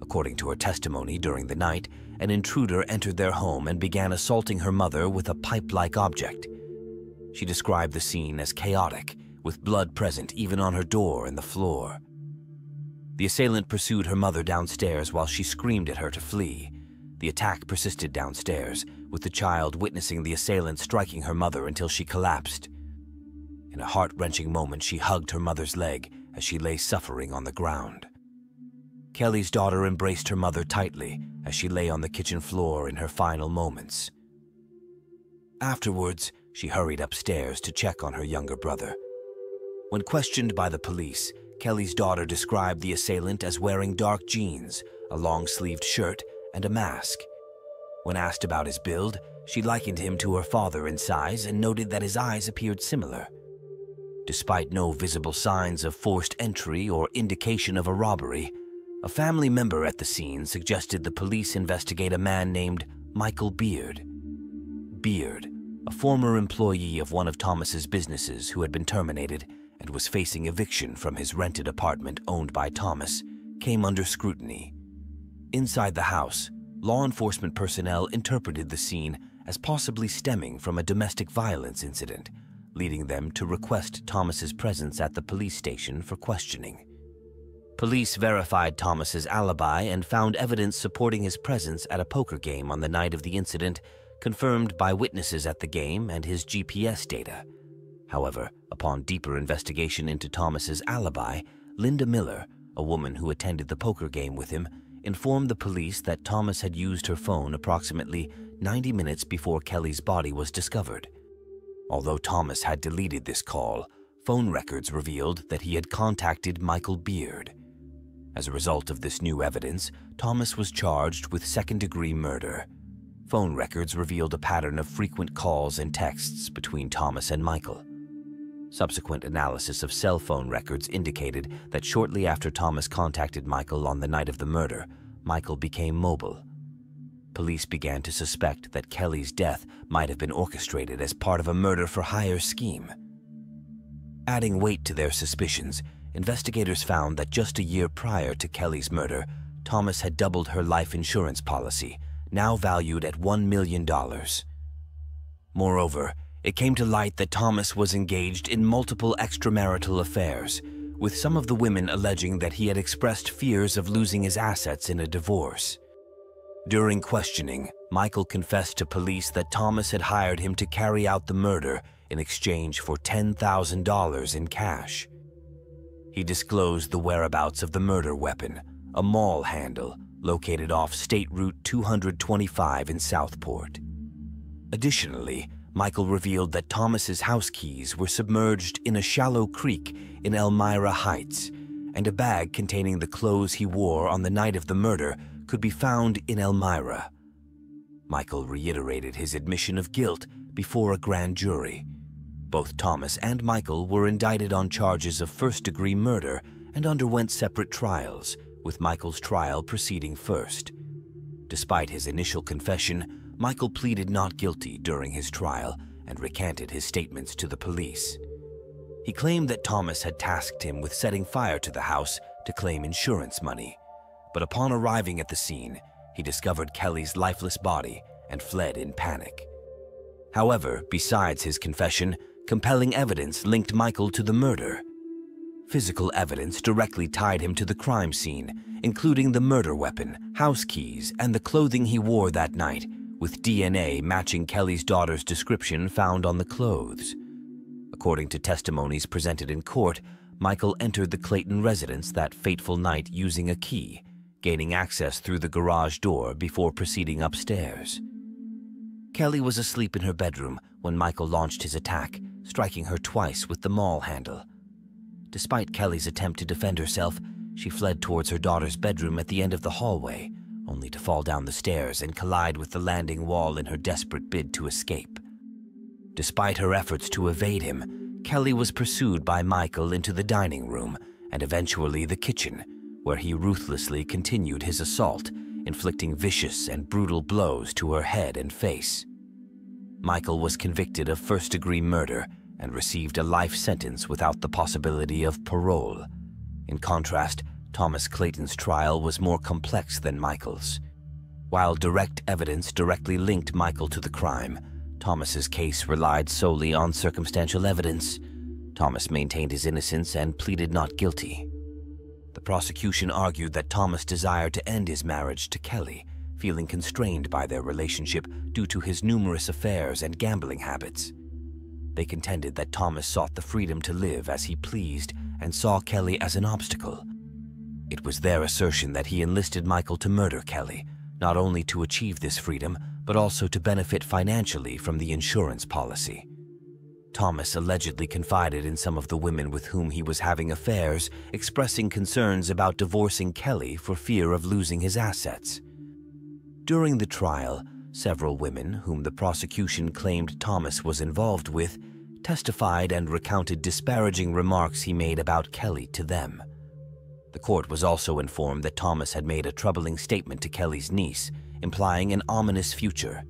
According to her testimony during the night, an intruder entered their home and began assaulting her mother with a pipe-like object. She described the scene as chaotic, with blood present even on her door and the floor. The assailant pursued her mother downstairs while she screamed at her to flee. The attack persisted downstairs, with the child witnessing the assailant striking her mother until she collapsed. In a heart-wrenching moment, she hugged her mother's leg as she lay suffering on the ground. Kelley's daughter embraced her mother tightly as she lay on the kitchen floor in her final moments. Afterwards, she hurried upstairs to check on her younger brother. When questioned by the police, Kelley's daughter described the assailant as wearing dark jeans, a long-sleeved shirt, and a mask. When asked about his build, she likened him to her father in size and noted that his eyes appeared similar. Despite no visible signs of forced entry or indication of a robbery, a family member at the scene suggested the police investigate a man named Michael Beard. Beard, a former employee of one of Thomas's businesses who had been terminated and was facing eviction from his rented apartment owned by Thomas, came under scrutiny. Inside the house, law enforcement personnel interpreted the scene as possibly stemming from a domestic violence incident, leading them to request Thomas's presence at the police station for questioning. Police verified Thomas's alibi and found evidence supporting his presence at a poker game on the night of the incident, confirmed by witnesses at the game and his GPS data. However, upon deeper investigation into Thomas's alibi, Linda Miller, a woman who attended the poker game with him, informed the police that Thomas had used her phone approximately 90 minutes before Kelley's body was discovered. Although Thomas had deleted this call, phone records revealed that he had contacted Michael Beard, as a result of this new evidence, Thomas was charged with second-degree murder. Phone records revealed a pattern of frequent calls and texts between Thomas and Michael. Subsequent analysis of cell phone records indicated that shortly after Thomas contacted Michael on the night of the murder, Michael became mobile. Police began to suspect that Kelley's death might have been orchestrated as part of a murder-for-hire scheme. Adding weight to their suspicions, investigators found that just a year prior to Kelley's murder, Thomas had doubled her life insurance policy, now valued at $1 million. Moreover, it came to light that Thomas was engaged in multiple extramarital affairs, with some of the women alleging that he had expressed fears of losing his assets in a divorce. During questioning, Michael confessed to police that Thomas had hired him to carry out the murder in exchange for $10,000 in cash. He disclosed the whereabouts of the murder weapon, a maul handle located off State Route 225 in Southport. Additionally, Michael revealed that Thomas's house keys were submerged in a shallow creek in Elmira Heights, and a bag containing the clothes he wore on the night of the murder could be found in Elmira. Michael reiterated his admission of guilt before a grand jury, both Thomas and Michael were indicted on charges of first-degree murder and underwent separate trials, with Michael's trial proceeding first. Despite his initial confession, Michael pleaded not guilty during his trial and recanted his statements to the police. He claimed that Thomas had tasked him with setting fire to the house to claim insurance money. But upon arriving at the scene, he discovered Kelley's lifeless body and fled in panic. However, besides his confession, compelling evidence linked Michael to the murder. Physical evidence directly tied him to the crime scene, including the murder weapon, house keys, and the clothing he wore that night, with DNA matching Kelley's daughter's description found on the clothes. According to testimonies presented in court, Michael entered the Clayton residence that fateful night using a key, gaining access through the garage door before proceeding upstairs. Kelley was asleep in her bedroom when Michael launched his attack, striking her twice with the maul handle. Despite Kelley's attempt to defend herself, she fled towards her daughter's bedroom at the end of the hallway, only to fall down the stairs and collide with the landing wall in her desperate bid to escape. Despite her efforts to evade him, Kelley was pursued by Michael into the dining room and eventually the kitchen, where he ruthlessly continued his assault, inflicting vicious and brutal blows to her head and face. Michael was convicted of first-degree murder and received a life sentence without the possibility of parole. In contrast, Thomas Clayton's trial was more complex than Michael's. While direct evidence directly linked Michael to the crime, Thomas's case relied solely on circumstantial evidence. Thomas maintained his innocence and pleaded not guilty. The prosecution argued that Thomas desired to end his marriage to Kelley, feeling constrained by their relationship due to his numerous affairs and gambling habits. They contended that Thomas sought the freedom to live as he pleased and saw Kelley as an obstacle. It was their assertion that he enlisted Michael to murder Kelley, not only to achieve this freedom, but also to benefit financially from the insurance policy. Thomas allegedly confided in some of the women with whom he was having affairs, expressing concerns about divorcing Kelley for fear of losing his assets. During the trial, several women, whom the prosecution claimed Thomas was involved with, testified and recounted disparaging remarks he made about Kelley to them. The court was also informed that Thomas had made a troubling statement to Kelley's niece, implying an ominous future.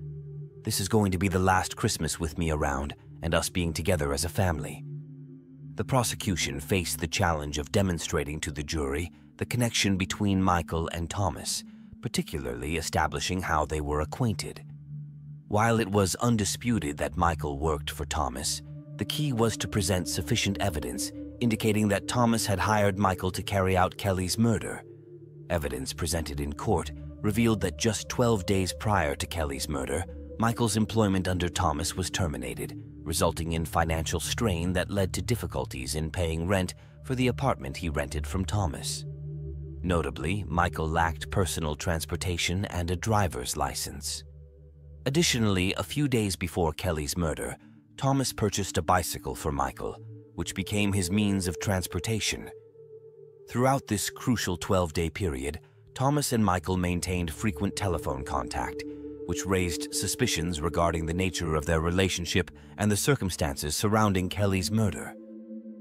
This is going to be the last Christmas with me around, and us being together as a family. The prosecution faced the challenge of demonstrating to the jury the connection between Michael and Thomas, particularly establishing how they were acquainted. While it was undisputed that Michael worked for Thomas, the key was to present sufficient evidence indicating that Thomas had hired Michael to carry out Kelley's murder. Evidence presented in court revealed that just 12 days prior to Kelley's murder, Michael's employment under Thomas was terminated, resulting in financial strain that led to difficulties in paying rent for the apartment he rented from Thomas. Notably, Michael lacked personal transportation and a driver's license. Additionally, a few days before Kelley's murder, Thomas purchased a bicycle for Michael, which became his means of transportation. Throughout this crucial 12-day period, Thomas and Michael maintained frequent telephone contact, which raised suspicions regarding the nature of their relationship and the circumstances surrounding Kelley's murder.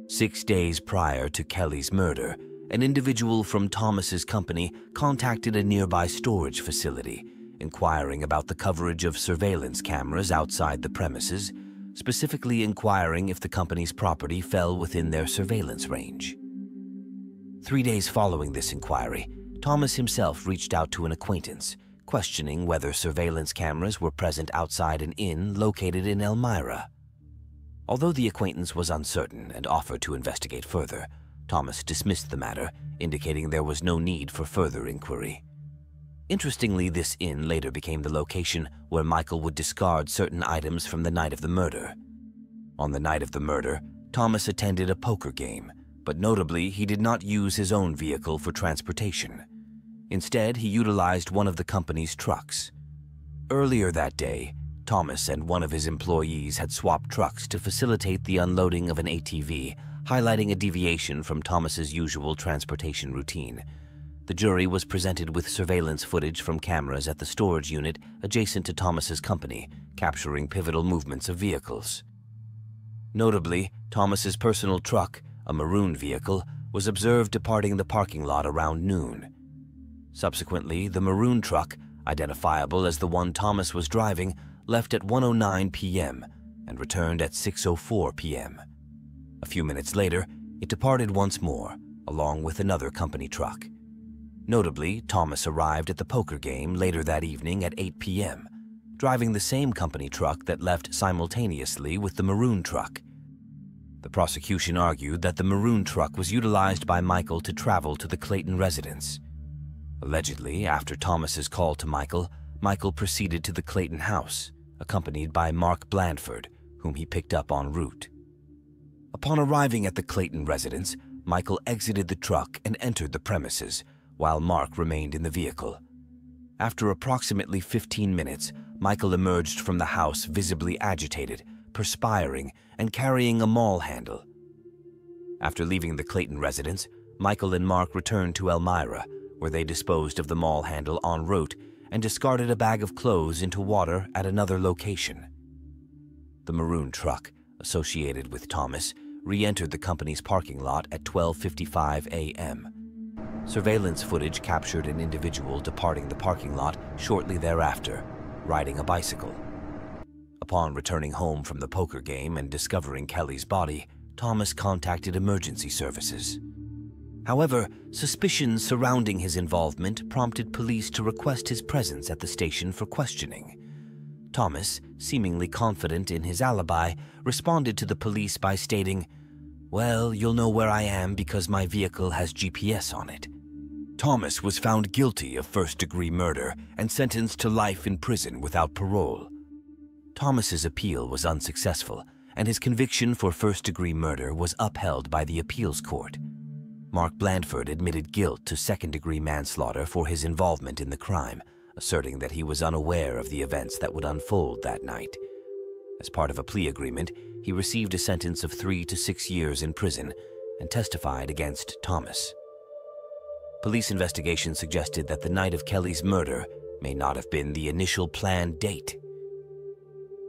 Six days prior to Kelley's murder, an individual from Thomas's company contacted a nearby storage facility, inquiring about the coverage of surveillance cameras outside the premises, specifically inquiring if the company's property fell within their surveillance range. Three days following this inquiry, Thomas himself reached out to an acquaintance, questioning whether surveillance cameras were present outside an inn located in Elmira. Although the acquaintance was uncertain and offered to investigate further, Thomas dismissed the matter, indicating there was no need for further inquiry. Interestingly, this inn later became the location where Michael would discard certain items from the night of the murder. On the night of the murder, Thomas attended a poker game, but notably, he did not use his own vehicle for transportation. Instead, he utilized one of the company's trucks. Earlier that day, Thomas and one of his employees had swapped trucks to facilitate the unloading of an ATV, highlighting a deviation from Thomas's usual transportation routine. The jury was presented with surveillance footage from cameras at the storage unit adjacent to Thomas's company, capturing pivotal movements of vehicles. Notably, Thomas's personal truck, a maroon vehicle, was observed departing the parking lot around noon. Subsequently, the maroon truck, identifiable as the one Thomas was driving, left at 1.09 p.m., and returned at 6.04 p.m. A few minutes later, it departed once more, along with another company truck. Notably, Thomas arrived at the poker game later that evening at 8 p.m., driving the same company truck that left simultaneously with the maroon truck. The prosecution argued that the maroon truck was utilized by Michael to travel to the Clayton residence. Allegedly, after Thomas's call to Michael, Michael proceeded to the Clayton house, accompanied by Mark Blandford, whom he picked up en route. Upon arriving at the Clayton residence, Michael exited the truck and entered the premises, while Mark remained in the vehicle. After approximately 15 minutes, Michael emerged from the house visibly agitated, perspiring, and carrying a maul handle. After leaving the Clayton residence, Michael and Mark returned to Elmira, where they disposed of the maul handle en route and discarded a bag of clothes into water at another location. The maroon truck, associated with Thomas, re-entered the company's parking lot at 12.55 a.m. Surveillance footage captured an individual departing the parking lot shortly thereafter, riding a bicycle. Upon returning home from the poker game and discovering Kelley's body, Thomas contacted emergency services. However, suspicions surrounding his involvement prompted police to request his presence at the station for questioning. Thomas, seemingly confident in his alibi, responded to the police by stating, Well, you'll know where I am because my vehicle has GPS on it. Thomas was found guilty of first degree murder and sentenced to life in prison without parole. Thomas's appeal was unsuccessful, and his conviction for first degree murder was upheld by the appeals court. Mark Blandford admitted guilt to second degree manslaughter for his involvement in the crime, asserting that he was unaware of the events that would unfold that night. As part of a plea agreement, he received a sentence of three to six years in prison and testified against Thomas. Police investigation suggested that the night of Kelley's murder may not have been the initial planned date.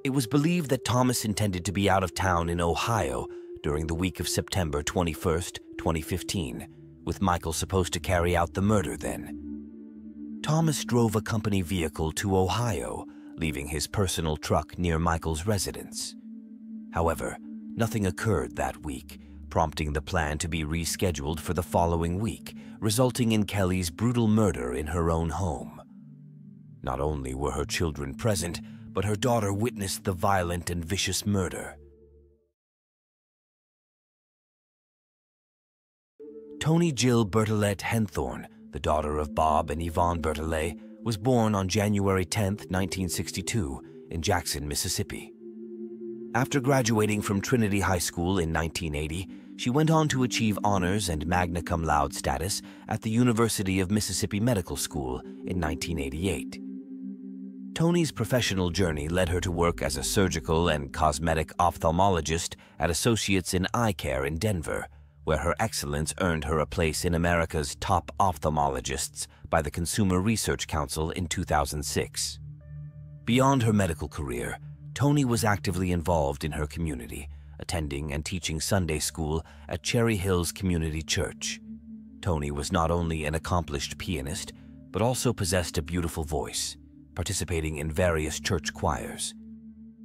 It was believed that Thomas intended to be out of town in Ohio during the week of September 21, 2015, with Michael supposed to carry out the murder then. Thomas drove a company vehicle to Ohio, leaving his personal truck near Michael's residence. However, nothing occurred that week, prompting the plan to be rescheduled for the following week, resulting in Kelley's brutal murder in her own home. Not only were her children present, but her daughter witnessed the violent and vicious murder. Toni Jill Bertolet Henthorn, the daughter of Bob and Yvonne Bertolet, was born on January 10, 1962, in Jackson, Mississippi. After graduating from Trinity High School in 1980, she went on to achieve honors and magna cum laude status at the University of Mississippi Medical School in 1988. Toni's professional journey led her to work as a surgical and cosmetic ophthalmologist at Associates in Eye Care in Denver, where her excellence earned her a place in America's top ophthalmologists by the Consumer Research Council in 2006. Beyond her medical career, Toni was actively involved in her community, attending and teaching Sunday school at Cherry Hills Community Church. Toni was not only an accomplished pianist, but also possessed a beautiful voice participating in various church choirs.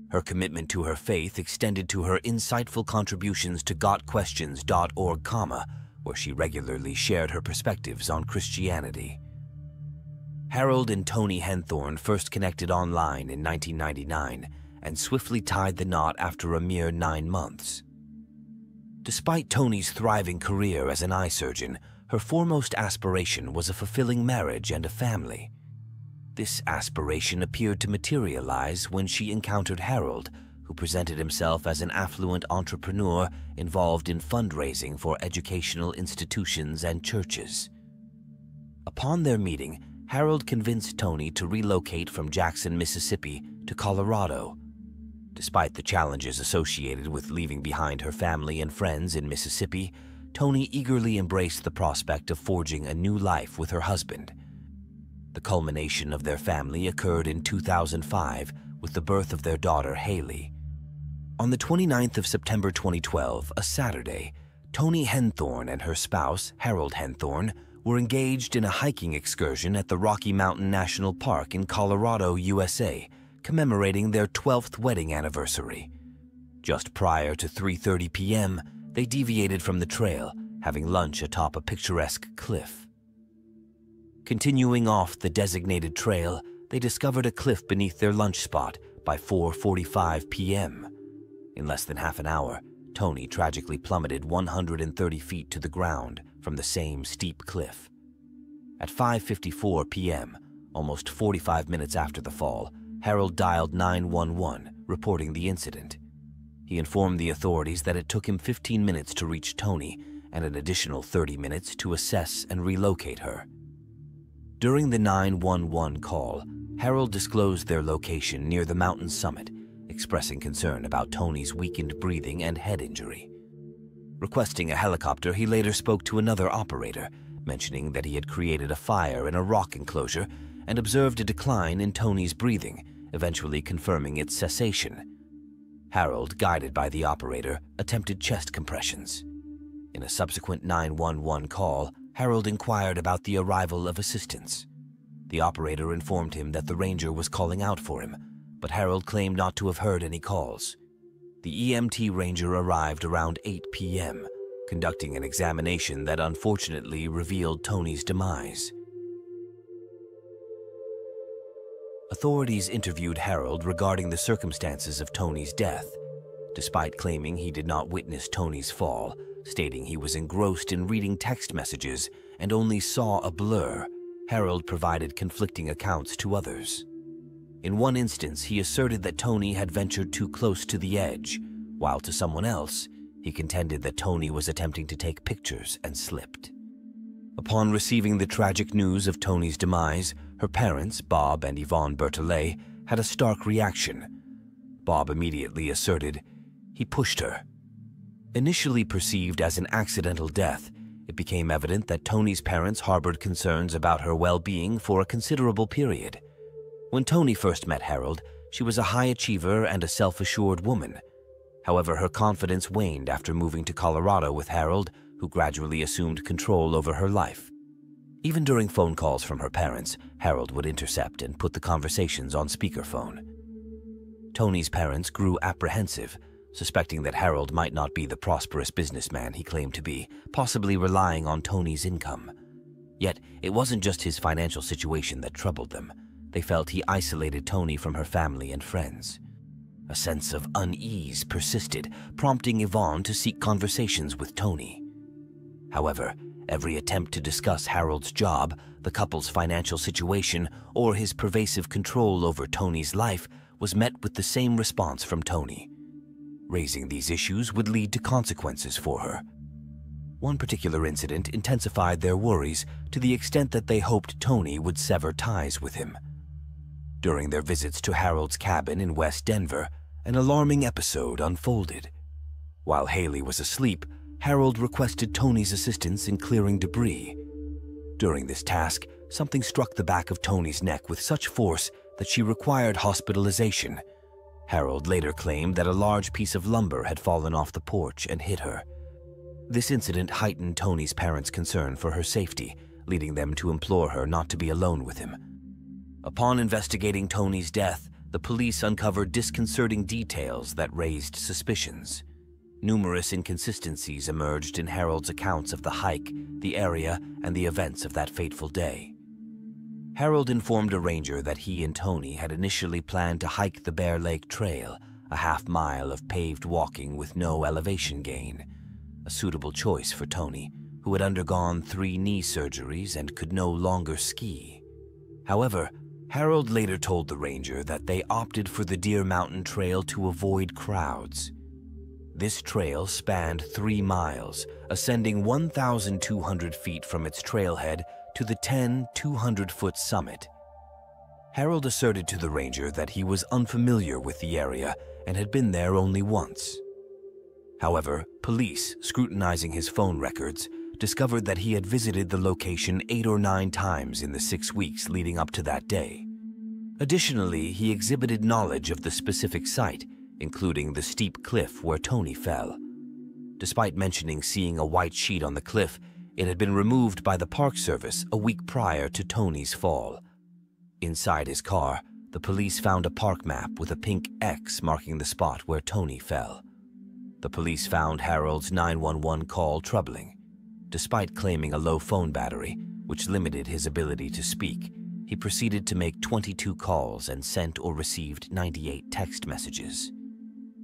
Her commitment to her faith extended to her insightful contributions to GotQuestions.org, where she regularly shared her perspectives on Christianity. Harold and Toni Henthorn first connected online in 1999 and swiftly tied the knot after a mere nine months. Despite Toni's thriving career as an eye surgeon, her foremost aspiration was a fulfilling marriage and a family. This aspiration appeared to materialize when she encountered Harold, who presented himself as an affluent entrepreneur involved in fundraising for educational institutions and churches. Upon their meeting, Harold convinced Toni to relocate from Jackson, Mississippi to Colorado. Despite the challenges associated with leaving behind her family and friends in Mississippi, Toni eagerly embraced the prospect of forging a new life with her husband. The culmination of their family occurred in 2005 with the birth of their daughter, Haley. On the 29th of September 2012, a Saturday, Toni Henthorn and her spouse, Harold Henthorn, were engaged in a hiking excursion at the Rocky Mountain National Park in Colorado, USA, commemorating their 12th wedding anniversary. Just prior to 3.30 p.m., they deviated from the trail, having lunch atop a picturesque cliff. Continuing off the designated trail, they discovered a cliff beneath their lunch spot by 4.45 p.m. In less than half an hour, Toni tragically plummeted 130 feet to the ground from the same steep cliff. At 5.54 p.m., almost 45 minutes after the fall, Harold dialed 911, reporting the incident. He informed the authorities that it took him 15 minutes to reach Toni and an additional 30 minutes to assess and relocate her. During the 911 call, Harold disclosed their location near the mountain summit, expressing concern about Toni's weakened breathing and head injury. Requesting a helicopter, he later spoke to another operator, mentioning that he had created a fire in a rock enclosure and observed a decline in Toni's breathing, eventually confirming its cessation. Harold, guided by the operator, attempted chest compressions. In a subsequent 911 call, Harold inquired about the arrival of assistance. The operator informed him that the ranger was calling out for him, but Harold claimed not to have heard any calls. The EMT ranger arrived around 8 p.m., conducting an examination that unfortunately revealed Toni's demise. Authorities interviewed Harold regarding the circumstances of Toni's death. Despite claiming he did not witness Toni's fall, stating he was engrossed in reading text messages and only saw a blur, Harold provided conflicting accounts to others. In one instance, he asserted that Toni had ventured too close to the edge, while to someone else, he contended that Toni was attempting to take pictures and slipped. Upon receiving the tragic news of Toni's demise, her parents, Bob and Yvonne Bertolet, had a stark reaction. Bob immediately asserted he pushed her. Initially perceived as an accidental death, it became evident that Toni's parents harbored concerns about her well-being for a considerable period. When Toni first met Harold, she was a high achiever and a self-assured woman. However, her confidence waned after moving to Colorado with Harold, who gradually assumed control over her life. Even during phone calls from her parents, Harold would intercept and put the conversations on speakerphone. Toni's parents grew apprehensive, suspecting that Harold might not be the prosperous businessman he claimed to be, possibly relying on Toni's income. Yet, it wasn't just his financial situation that troubled them. They felt he isolated Toni from her family and friends. A sense of unease persisted, prompting Yvonne to seek conversations with Toni. However, every attempt to discuss Harold's job, the couple's financial situation, or his pervasive control over Toni's life was met with the same response from Toni. Raising these issues would lead to consequences for her. One particular incident intensified their worries to the extent that they hoped Toni would sever ties with him. During their visits to Harold's cabin in West Denver, an alarming episode unfolded. While Haley was asleep, Harold requested Toni's assistance in clearing debris. During this task, something struck the back of Toni's neck with such force that she required hospitalization Harold later claimed that a large piece of lumber had fallen off the porch and hit her. This incident heightened Toni's parents' concern for her safety, leading them to implore her not to be alone with him. Upon investigating Toni's death, the police uncovered disconcerting details that raised suspicions. Numerous inconsistencies emerged in Harold's accounts of the hike, the area, and the events of that fateful day. Harold informed a ranger that he and Toni had initially planned to hike the Bear Lake Trail, a half mile of paved walking with no elevation gain, a suitable choice for Toni, who had undergone three knee surgeries and could no longer ski. However, Harold later told the ranger that they opted for the Deer Mountain Trail to avoid crowds. This trail spanned three miles, ascending 1,200 feet from its trailhead to the 10 200 foot summit. Harold asserted to the ranger that he was unfamiliar with the area and had been there only once. However, police, scrutinizing his phone records, discovered that he had visited the location eight or nine times in the six weeks leading up to that day. Additionally, he exhibited knowledge of the specific site, including the steep cliff where Toni fell. Despite mentioning seeing a white sheet on the cliff, it had been removed by the Park Service a week prior to Toni's fall. Inside his car, the police found a park map with a pink X marking the spot where Toni fell. The police found Harold's 911 call troubling. Despite claiming a low phone battery, which limited his ability to speak, he proceeded to make 22 calls and sent or received 98 text messages.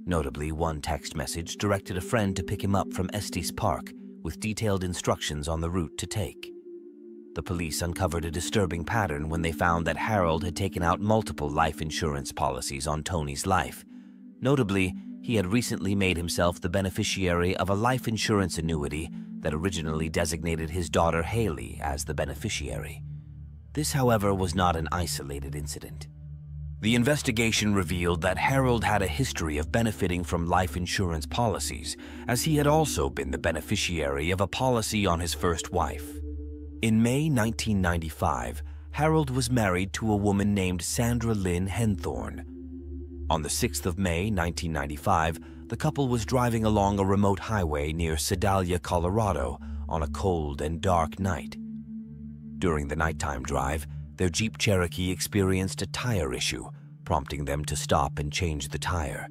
Notably, one text message directed a friend to pick him up from Estes Park with detailed instructions on the route to take. The police uncovered a disturbing pattern when they found that Harold had taken out multiple life insurance policies on Toni's life. Notably, he had recently made himself the beneficiary of a life insurance annuity that originally designated his daughter Haley as the beneficiary. This, however, was not an isolated incident. The investigation revealed that Harold had a history of benefiting from life insurance policies, as he had also been the beneficiary of a policy on his first wife. In May 1995, Harold was married to a woman named Sandra Lynn Henthorn. On the 6th of May 1995, the couple was driving along a remote highway near Sedalia, Colorado, on a cold and dark night. During the nighttime drive, their Jeep Cherokee experienced a tire issue, prompting them to stop and change the tire.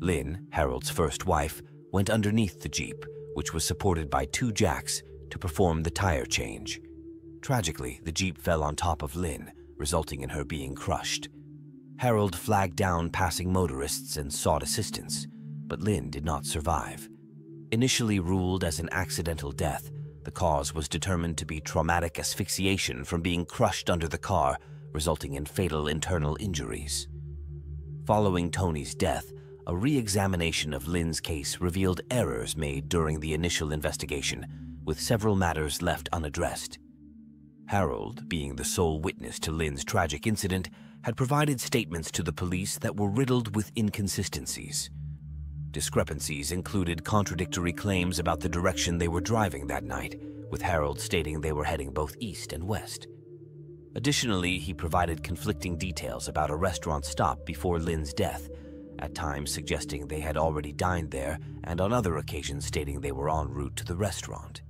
Lynn, Harold's first wife, went underneath the Jeep, which was supported by two jacks, to perform the tire change. Tragically, the Jeep fell on top of Lynn, resulting in her being crushed. Harold flagged down passing motorists and sought assistance, but Lynn did not survive. Initially ruled as an accidental death, the cause was determined to be traumatic asphyxiation from being crushed under the car, resulting in fatal internal injuries. Following Toni's death, a re-examination of Lynn's case revealed errors made during the initial investigation, with several matters left unaddressed. Harold, being the sole witness to Lynn's tragic incident, had provided statements to the police that were riddled with inconsistencies. Discrepancies included contradictory claims about the direction they were driving that night, with Harold stating they were heading both east and west. Additionally, he provided conflicting details about a restaurant stop before Lynn's death, at times suggesting they had already dined there, and on other occasions stating they were en route to the restaurant.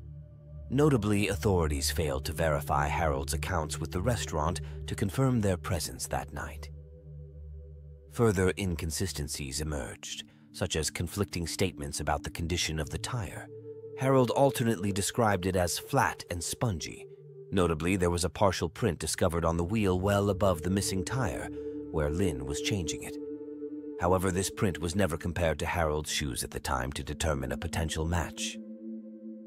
Notably, authorities failed to verify Harold's accounts with the restaurant to confirm their presence that night. Further inconsistencies emerged such as conflicting statements about the condition of the tire. Harold alternately described it as flat and spongy. Notably, there was a partial print discovered on the wheel well above the missing tire, where Lynn was changing it. However, this print was never compared to Harold's shoes at the time to determine a potential match.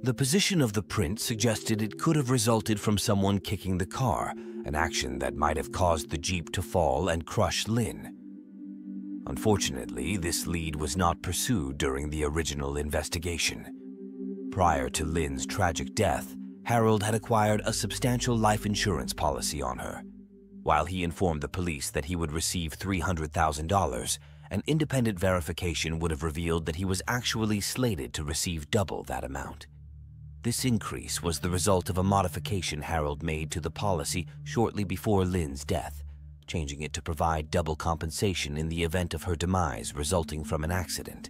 The position of the print suggested it could have resulted from someone kicking the car, an action that might have caused the Jeep to fall and crush Lynn. Unfortunately, this lead was not pursued during the original investigation. Prior to Lynn's tragic death, Harold had acquired a substantial life insurance policy on her. While he informed the police that he would receive $300,000, an independent verification would have revealed that he was actually slated to receive double that amount. This increase was the result of a modification Harold made to the policy shortly before Lynn's death changing it to provide double compensation in the event of her demise resulting from an accident.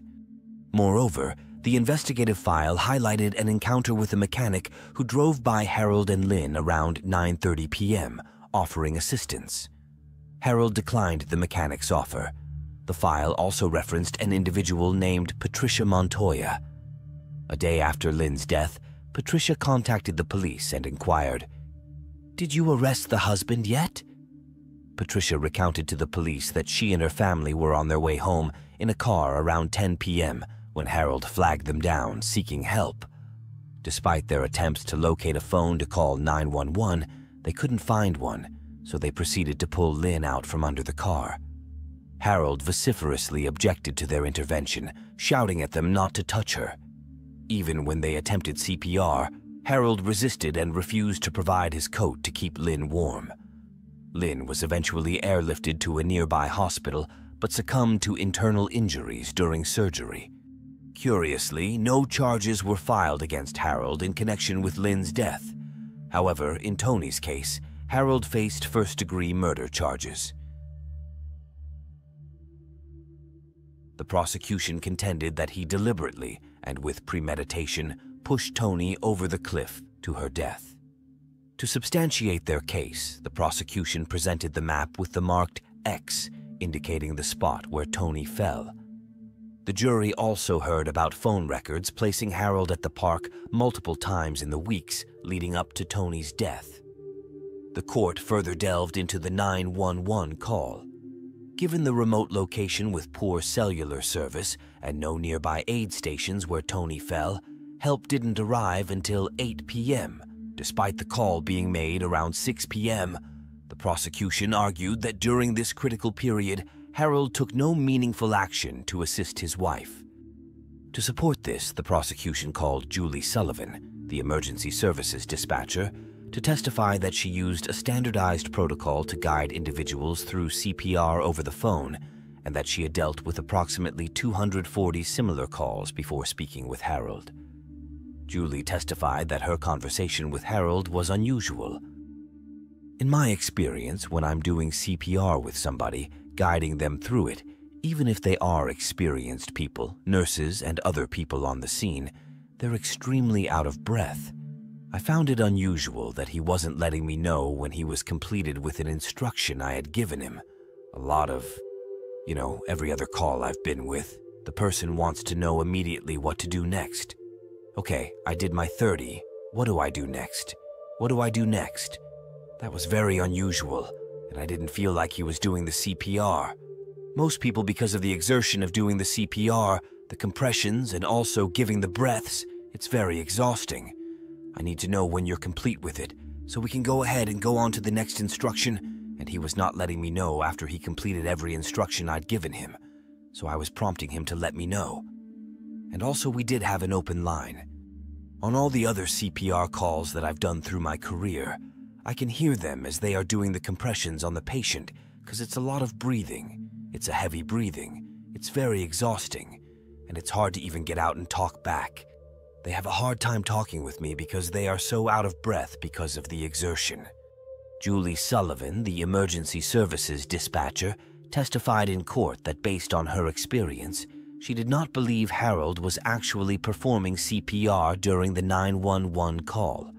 Moreover, the investigative file highlighted an encounter with a mechanic who drove by Harold and Lynn around 9.30 p.m., offering assistance. Harold declined the mechanic's offer. The file also referenced an individual named Patricia Montoya. A day after Lynn's death, Patricia contacted the police and inquired, Did you arrest the husband yet? Patricia recounted to the police that she and her family were on their way home in a car around 10 p.m. when Harold flagged them down seeking help. Despite their attempts to locate a phone to call 911, they couldn't find one, so they proceeded to pull Lynn out from under the car. Harold vociferously objected to their intervention, shouting at them not to touch her. Even when they attempted CPR, Harold resisted and refused to provide his coat to keep Lynn warm. Lynn was eventually airlifted to a nearby hospital but succumbed to internal injuries during surgery. Curiously, no charges were filed against Harold in connection with Lynn's death. However, in Toni's case, Harold faced first-degree murder charges. The prosecution contended that he deliberately and with premeditation pushed Toni over the cliff to her death. To substantiate their case, the prosecution presented the map with the marked X indicating the spot where Toni fell. The jury also heard about phone records placing Harold at the park multiple times in the weeks leading up to Toni's death. The court further delved into the 911 call. Given the remote location with poor cellular service and no nearby aid stations where Toni fell, help didn't arrive until 8 p.m., despite the call being made around 6 p.m. The prosecution argued that during this critical period, Harold took no meaningful action to assist his wife. To support this, the prosecution called Julie Sullivan, the emergency services dispatcher, to testify that she used a standardized protocol to guide individuals through CPR over the phone and that she had dealt with approximately 240 similar calls before speaking with Harold. Julie testified that her conversation with Harold was unusual. In my experience, when I'm doing CPR with somebody, guiding them through it, even if they are experienced people, nurses, and other people on the scene, they're extremely out of breath. I found it unusual that he wasn't letting me know when he was completed with an instruction I had given him. A lot of, you know, every other call I've been with, the person wants to know immediately what to do next. Okay, I did my 30. What do I do next? What do I do next? That was very unusual and I didn't feel like he was doing the CPR. Most people, because of the exertion of doing the CPR, the compressions, and also giving the breaths, it's very exhausting. I need to know when you're complete with it, so we can go ahead and go on to the next instruction, and he was not letting me know after he completed every instruction I'd given him, so I was prompting him to let me know. And also we did have an open line. On all the other CPR calls that I've done through my career, I can hear them as they are doing the compressions on the patient because it's a lot of breathing. It's a heavy breathing. It's very exhausting. And it's hard to even get out and talk back. They have a hard time talking with me because they are so out of breath because of the exertion. Julie Sullivan, the emergency services dispatcher, testified in court that based on her experience, she did not believe Harold was actually performing CPR during the 911 call.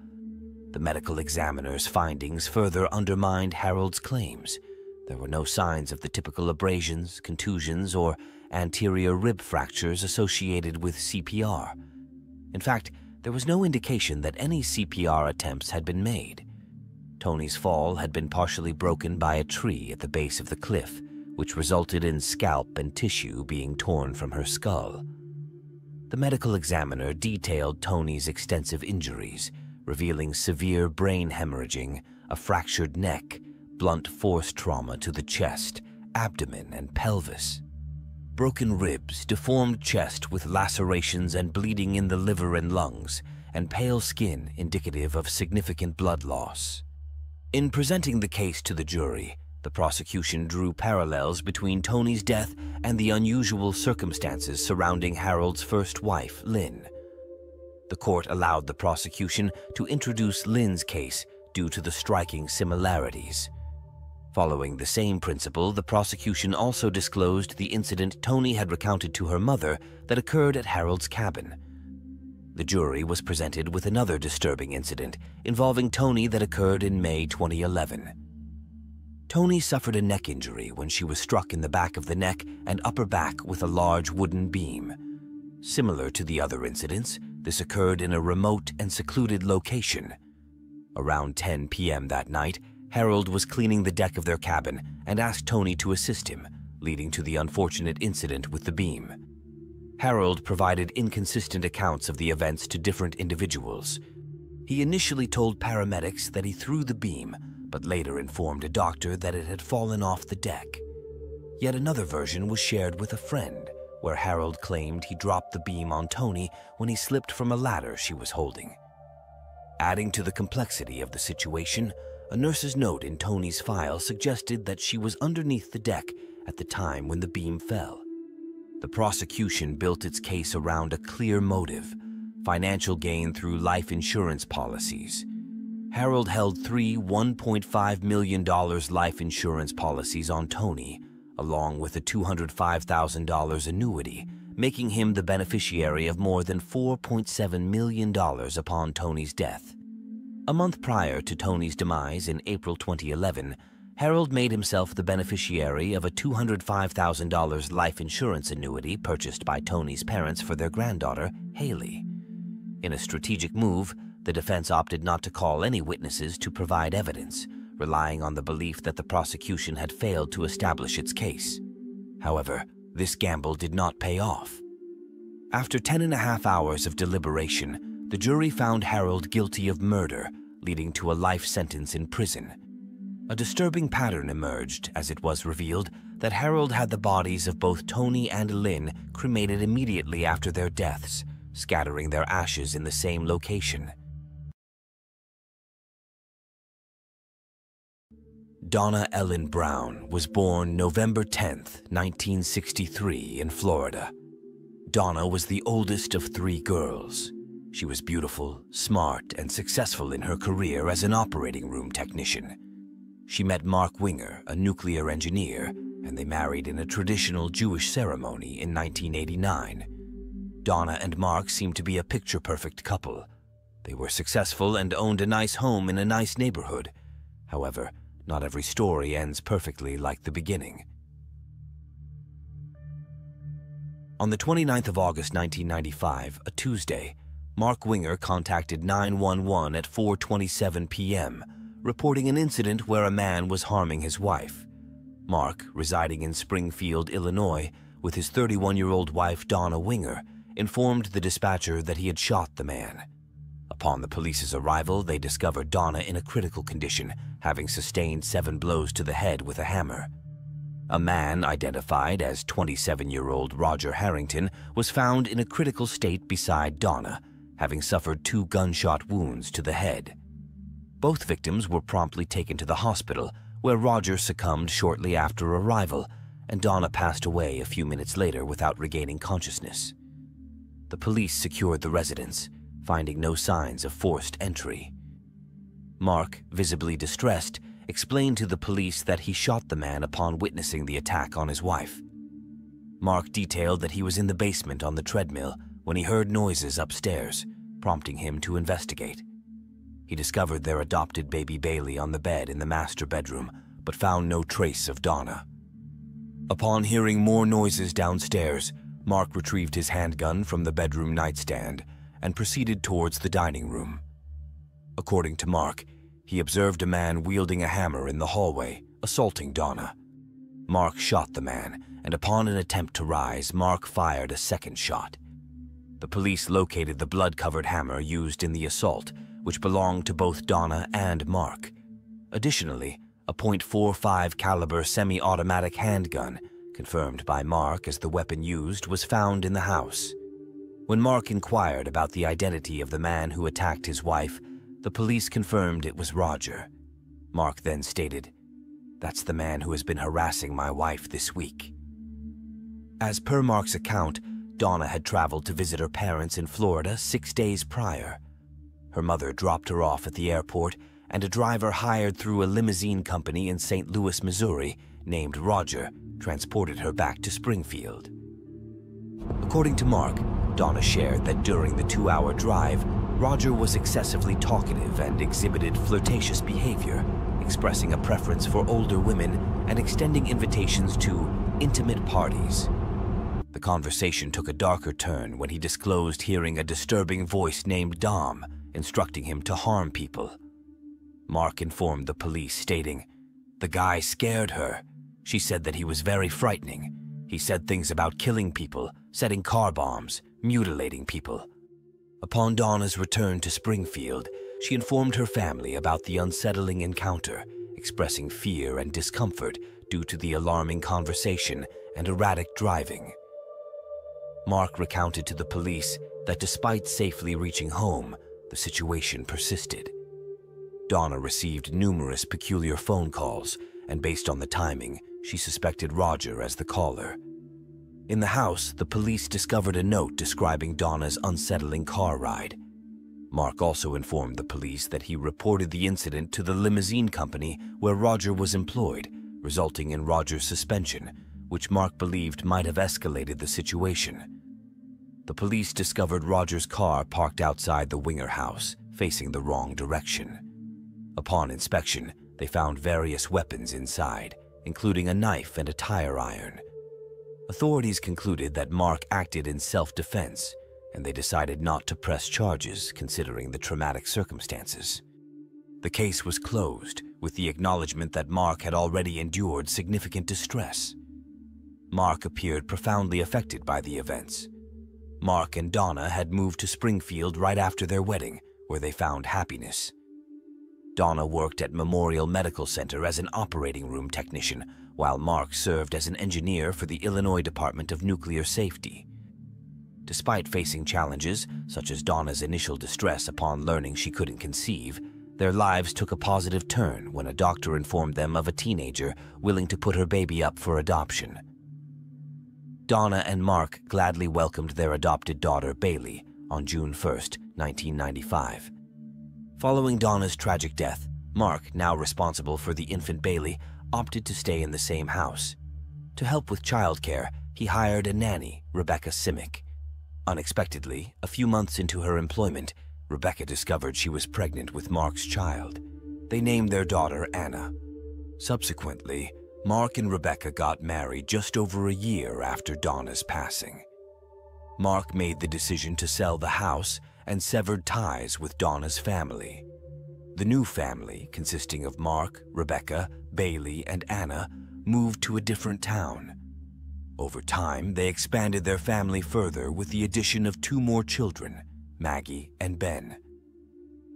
The medical examiner's findings further undermined Harold's claims. There were no signs of the typical abrasions, contusions, or anterior rib fractures associated with CPR. In fact, there was no indication that any CPR attempts had been made. Toni's fall had been partially broken by a tree at the base of the cliff, which resulted in scalp and tissue being torn from her skull. The medical examiner detailed Toni's extensive injuries, revealing severe brain hemorrhaging, a fractured neck, blunt force trauma to the chest, abdomen, and pelvis. Broken ribs, deformed chest with lacerations and bleeding in the liver and lungs, and pale skin indicative of significant blood loss. In presenting the case to the jury, the prosecution drew parallels between Toni's death and the unusual circumstances surrounding Harold's first wife, Lynn the court allowed the prosecution to introduce Lynn's case due to the striking similarities. Following the same principle, the prosecution also disclosed the incident Toni had recounted to her mother that occurred at Harold's cabin. The jury was presented with another disturbing incident involving Toni that occurred in May 2011. Toni suffered a neck injury when she was struck in the back of the neck and upper back with a large wooden beam. Similar to the other incidents, this occurred in a remote and secluded location. Around 10 p.m. that night, Harold was cleaning the deck of their cabin and asked Toni to assist him, leading to the unfortunate incident with the beam. Harold provided inconsistent accounts of the events to different individuals. He initially told paramedics that he threw the beam, but later informed a doctor that it had fallen off the deck. Yet another version was shared with a friend where Harold claimed he dropped the beam on Toni when he slipped from a ladder she was holding. Adding to the complexity of the situation, a nurse's note in Toni's file suggested that she was underneath the deck at the time when the beam fell. The prosecution built its case around a clear motive financial gain through life insurance policies. Harold held three $1.5 million life insurance policies on Toni, along with a $205,000 annuity, making him the beneficiary of more than $4.7 million upon Toni's death. A month prior to Toni's demise in April 2011, Harold made himself the beneficiary of a $205,000 life insurance annuity purchased by Toni's parents for their granddaughter, Haley. In a strategic move, the defense opted not to call any witnesses to provide evidence, relying on the belief that the prosecution had failed to establish its case. However, this gamble did not pay off. After ten and a half hours of deliberation, the jury found Harold guilty of murder, leading to a life sentence in prison. A disturbing pattern emerged as it was revealed that Harold had the bodies of both Toni and Lynn cremated immediately after their deaths, scattering their ashes in the same location. Donnah Ellen Brown was born November 10, 1963, in Florida. Donnah was the oldest of three girls. She was beautiful, smart, and successful in her career as an operating room technician. She met Mark Winger, a nuclear engineer, and they married in a traditional Jewish ceremony in 1989. Donnah and Mark seemed to be a picture perfect couple. They were successful and owned a nice home in a nice neighborhood. However, not every story ends perfectly like the beginning. On the 29th of August 1995, a Tuesday, Mark Winger contacted 911 at 4:27 p.m., reporting an incident where a man was harming his wife. Mark, residing in Springfield, Illinois, with his 31-year-old wife Donnah Winger, informed the dispatcher that he had shot the man. Upon the police's arrival, they discovered Donnah in a critical condition, having sustained seven blows to the head with a hammer. A man identified as 27-year-old Roger Harrington was found in a critical state beside Donnah, having suffered two gunshot wounds to the head. Both victims were promptly taken to the hospital, where Roger succumbed shortly after arrival, and Donnah passed away a few minutes later without regaining consciousness. The police secured the residence, finding no signs of forced entry. Mark, visibly distressed, explained to the police that he shot the man upon witnessing the attack on his wife. Mark detailed that he was in the basement on the treadmill when he heard noises upstairs, prompting him to investigate. He discovered their adopted baby Bailey on the bed in the master bedroom, but found no trace of Donnah. Upon hearing more noises downstairs, Mark retrieved his handgun from the bedroom nightstand and proceeded towards the dining room. According to Mark, he observed a man wielding a hammer in the hallway, assaulting Donnah. Mark shot the man, and upon an attempt to rise, Mark fired a second shot. The police located the blood-covered hammer used in the assault, which belonged to both Donnah and Mark. Additionally, a .45 caliber semi-automatic handgun, confirmed by Mark as the weapon used, was found in the house. When Mark inquired about the identity of the man who attacked his wife, the police confirmed it was Roger. Mark then stated, That's the man who has been harassing my wife this week. As per Mark's account, Donnah had traveled to visit her parents in Florida six days prior. Her mother dropped her off at the airport, and a driver hired through a limousine company in St. Louis, Missouri, named Roger, transported her back to Springfield. According to Mark, Donnah shared that during the two-hour drive, Roger was excessively talkative and exhibited flirtatious behavior, expressing a preference for older women and extending invitations to intimate parties. The conversation took a darker turn when he disclosed hearing a disturbing voice named Dom, instructing him to harm people. Mark informed the police, stating, The guy scared her. She said that he was very frightening. He said things about killing people, setting car bombs, mutilating people. Upon Donnah's return to Springfield, she informed her family about the unsettling encounter, expressing fear and discomfort due to the alarming conversation and erratic driving. Mark recounted to the police that despite safely reaching home, the situation persisted. Donna received numerous peculiar phone calls, and based on the timing, she suspected Roger as the caller. In the house, the police discovered a note describing Donnah's unsettling car ride. Mark also informed the police that he reported the incident to the limousine company where Roger was employed, resulting in Roger's suspension, which Mark believed might have escalated the situation. The police discovered Roger's car parked outside the Winger house, facing the wrong direction. Upon inspection, They found various weapons inside, including a knife and a tire iron. Authorities concluded that Mark acted in self-defense, and they decided not to press charges considering the traumatic circumstances. The case was closed with the acknowledgement that Mark had already endured significant distress. Mark appeared profoundly affected by the events. Mark and Donnah had moved to Springfield right after their wedding, where they found happiness. Donnah worked at Memorial Medical Center as an operating room technician, while Mark served as an engineer for the Illinois Department of Nuclear Safety. Despite facing challenges, such as Donnah's initial distress upon learning she couldn't conceive, their lives took a positive turn when a doctor informed them of a teenager willing to put her baby up for adoption. Donnah and Mark gladly welcomed their adopted daughter, Bailey, on June 1, 1995. Following Donnah's tragic death, Mark, now responsible for the infant Bailey, opted to stay in the same house. To help with childcare, he hired a nanny, Rebecca Simic. Unexpectedly, a few months into her employment, Rebecca discovered she was pregnant with Mark's child. They named their daughter Anna. Subsequently, Mark and Rebecca got married just over a year after Donnah's passing. Mark made the decision to sell the house and severed ties with Donnah's family. The new family, consisting of Mark, Rebecca, Bailey, and Anna, moved to a different town. Over time, they expanded their family further with the addition of two more children, Maggie and Ben.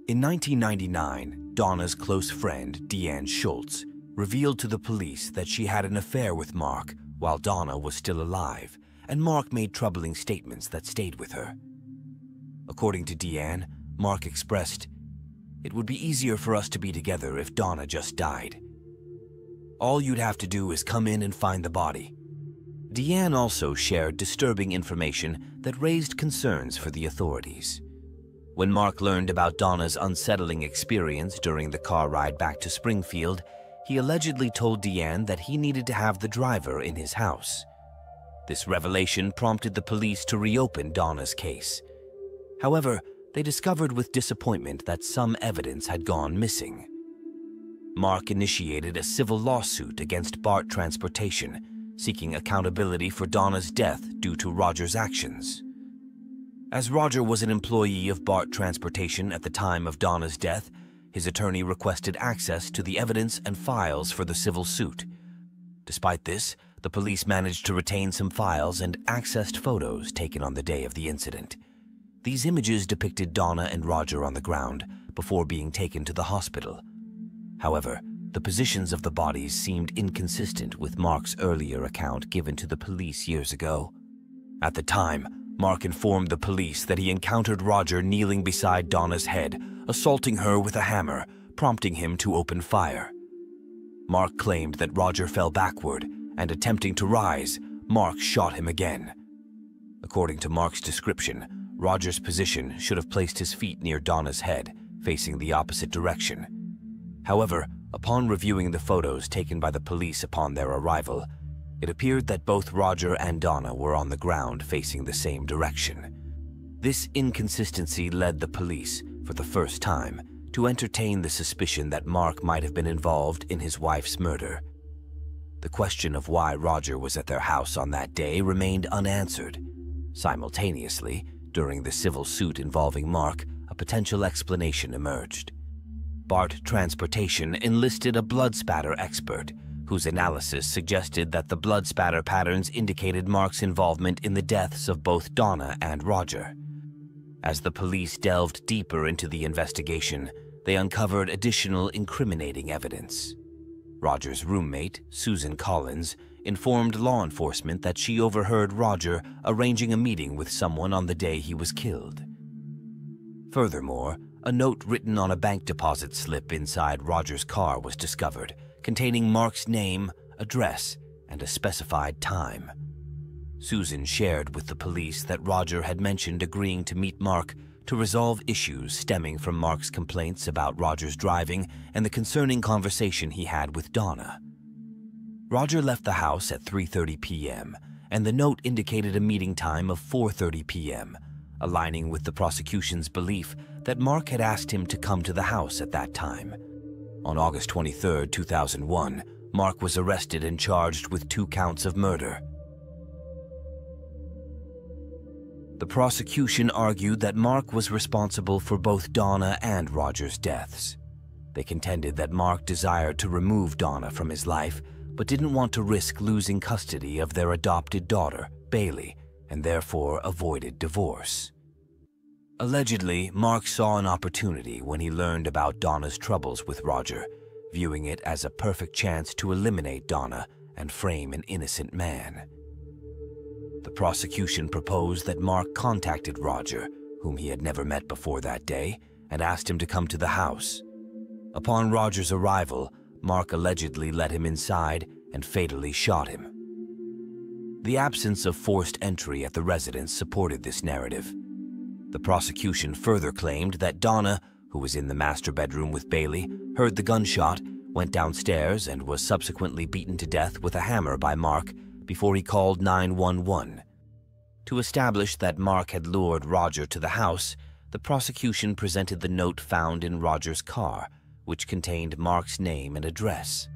In 1999, Donnah's close friend, Deanne Schultz, revealed to the police that she had an affair with Mark while Donnah was still alive, and Mark made troubling statements that stayed with her. According to Deanne, Mark expressed, It would be easier for us to be together if Donnah just died. All you'd have to do is come in and find the body. Deanne also shared disturbing information that raised concerns for the authorities. When Mark learned about Donnah's unsettling experience during the car ride back to Springfield, he allegedly told Deanne that he needed to have the driver in his house. This revelation prompted the police to reopen Donnah's case. However, they discovered with disappointment that some evidence had gone missing. Mark initiated a civil lawsuit against BART Transportation, seeking accountability for Donnah's death due to Roger's actions. As Roger was an employee of BART Transportation at the time of Donnah's death, his attorney requested access to the evidence and files for the civil suit. Despite this, the police managed to retain some files and accessed photos taken on the day of the incident. These images depicted Donnah and Roger on the ground before being taken to the hospital. However, the positions of the bodies seemed inconsistent with Mark's earlier account given to the police years ago. At the time, Mark informed the police that he encountered Roger kneeling beside Donnah's head, assaulting her with a hammer, prompting him to open fire. Mark claimed that Roger fell backward, and attempting to rise, Mark shot him again. According to Mark's description, Roger's position should have placed his feet near Donnah's head, facing the opposite direction. However, upon reviewing the photos taken by the police upon their arrival, it appeared that both Roger and Donnah were on the ground facing the same direction. This inconsistency led the police, for the first time, to entertain the suspicion that Mark might have been involved in his wife's murder. The question of why Roger was at their house on that day remained unanswered. Simultaneously, during the civil suit involving Mark, a potential explanation emerged. BART Transportation enlisted a blood spatter expert, whose analysis suggested that the blood spatter patterns indicated Mark's involvement in the deaths of both Donnah and Roger. As the police delved deeper into the investigation, they uncovered additional incriminating evidence. Roger's roommate, Susan Collins, informed law enforcement that she overheard Roger arranging a meeting with someone on the day he was killed. Furthermore, a note written on a bank deposit slip inside Roger's car was discovered, containing Mark's name, address, and a specified time. Susan shared with the police that Roger had mentioned agreeing to meet Mark to resolve issues stemming from Mark's complaints about Roger's driving and the concerning conversation he had with Donnah. Roger left the house at 3.30 p.m., and the note indicated a meeting time of 4.30 p.m., aligning with the prosecution's belief that Mark had asked him to come to the house at that time. On August 23, 2001, Mark was arrested and charged with two counts of murder. The prosecution argued that Mark was responsible for both Donnah and Roger's deaths. They contended that Mark desired to remove Donnah from his life, but didn't want to risk losing custody of their adopted daughter, Bailey, and therefore avoided divorce. Allegedly, Mark saw an opportunity when he learned about Donnah's troubles with Roger, viewing it as a perfect chance to eliminate Donnah and frame an innocent man. The prosecution proposed that Mark contacted Roger, whom he had never met before that day, and asked him to come to the house. Upon Roger's arrival, Mark allegedly let him inside and fatally shot him. The absence of forced entry at the residence supported this narrative. The prosecution further claimed that Donnah, who was in the master bedroom with Bailey, heard the gunshot, went downstairs, and was subsequently beaten to death with a hammer by Mark before he called 911. To establish that Mark had lured Roger to the house, the prosecution presented the note found in Roger's car, which contained Mark's name and address.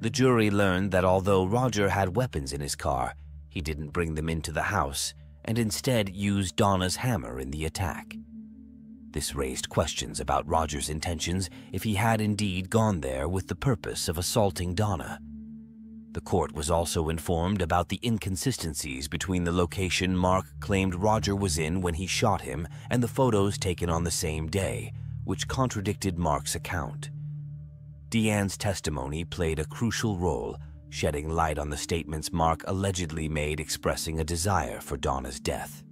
The jury learned that although Roger had weapons in his car, he didn't bring them into the house and instead used Donnah's hammer in the attack. This raised questions about Roger's intentions if he had indeed gone there with the purpose of assaulting Donnah. The court was also informed about the inconsistencies between the location Mark claimed Roger was in when he shot him and the photos taken on the same day, which contradicted Mark's account. Deanne's testimony played a crucial role, shedding light on the statements Mark allegedly made expressing a desire for Donnah's death.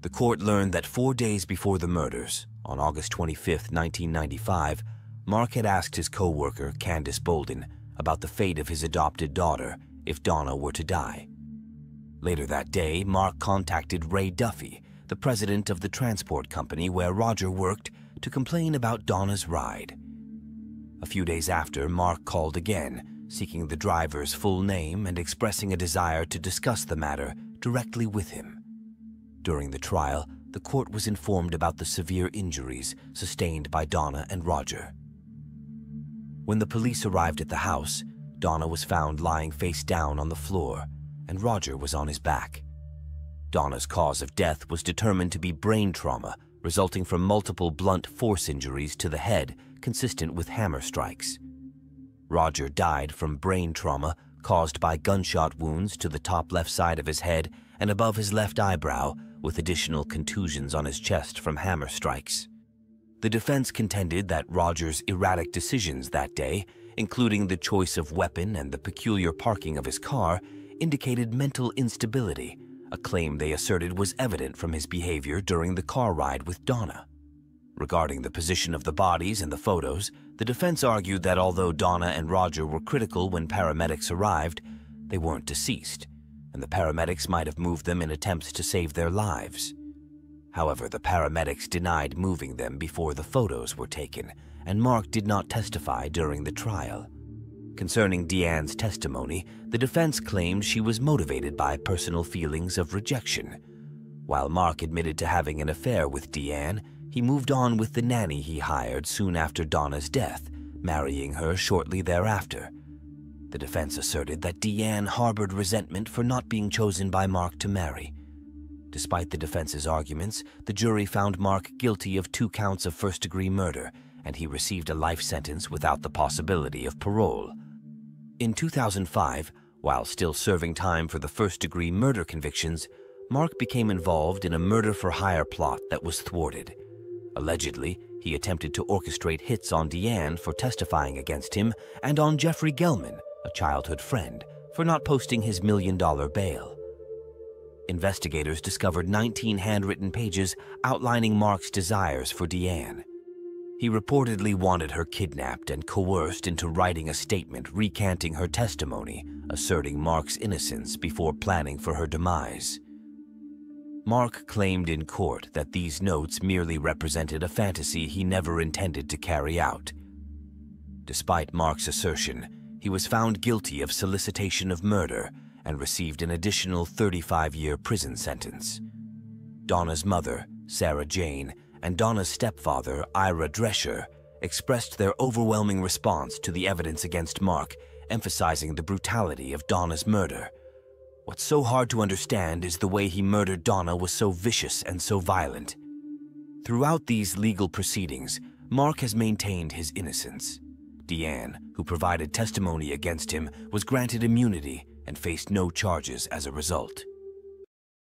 The court learned that four days before the murders, on August 25, 1995, Mark had asked his co-worker, Candice Bolden, about the fate of his adopted daughter if Donnah were to die. Later that day, Mark contacted Ray Duffy, the president of the transport company where Roger worked, to complain about Donnah's ride. A few days after, Mark called again, seeking the driver's full name and expressing a desire to discuss the matter directly with him. During the trial, the court was informed about the severe injuries sustained by Donnah and Roger. When the police arrived at the house, Donnah was found lying face down on the floor, and Roger was on his back. Donnah's cause of death was determined to be brain trauma resulting from multiple blunt force injuries to the head consistent with hammer strikes. Roger died from brain trauma caused by gunshot wounds to the top left side of his head and above his left eyebrow with additional contusions on his chest from hammer strikes. The defense contended that Roger's erratic decisions that day, including the choice of weapon and the peculiar parking of his car, indicated mental instability, a claim they asserted was evident from his behavior during the car ride with Donnah. Regarding the position of the bodies in the photos, the defense argued that although Donnah and Roger were critical when paramedics arrived, they weren't deceased, and the paramedics might have moved them in attempts to save their lives. However, the paramedics denied moving them before the photos were taken, and Mark did not testify during the trial. Concerning Deanne's testimony, the defense claimed she was motivated by personal feelings of rejection. While Mark admitted to having an affair with Deanne, he moved on with the nanny he hired soon after Donnah's death, marrying her shortly thereafter. The defense asserted that Deanne harbored resentment for not being chosen by Mark to marry, Despite the defense's arguments, the jury found Mark guilty of two counts of first degree murder, and he received a life sentence without the possibility of parole. In 2005, while still serving time for the first degree murder convictions, Mark became involved in a murder for hire plot that was thwarted. Allegedly, he attempted to orchestrate hits on Deanne for testifying against him and on Jeffrey Gelman, a childhood friend, for not posting his million dollar bail investigators discovered 19 handwritten pages outlining Mark's desires for Deanne. He reportedly wanted her kidnapped and coerced into writing a statement recanting her testimony, asserting Mark's innocence before planning for her demise. Mark claimed in court that these notes merely represented a fantasy he never intended to carry out. Despite Mark's assertion, he was found guilty of solicitation of murder and received an additional 35-year prison sentence. Donnah's mother, Sarah Jane, and Donnah's stepfather, Ira Drescher, expressed their overwhelming response to the evidence against Mark, emphasizing the brutality of Donnah's murder. What's so hard to understand is the way he murdered Donnah was so vicious and so violent. Throughout these legal proceedings, Mark has maintained his innocence. Deanne, who provided testimony against him, was granted immunity and faced no charges as a result.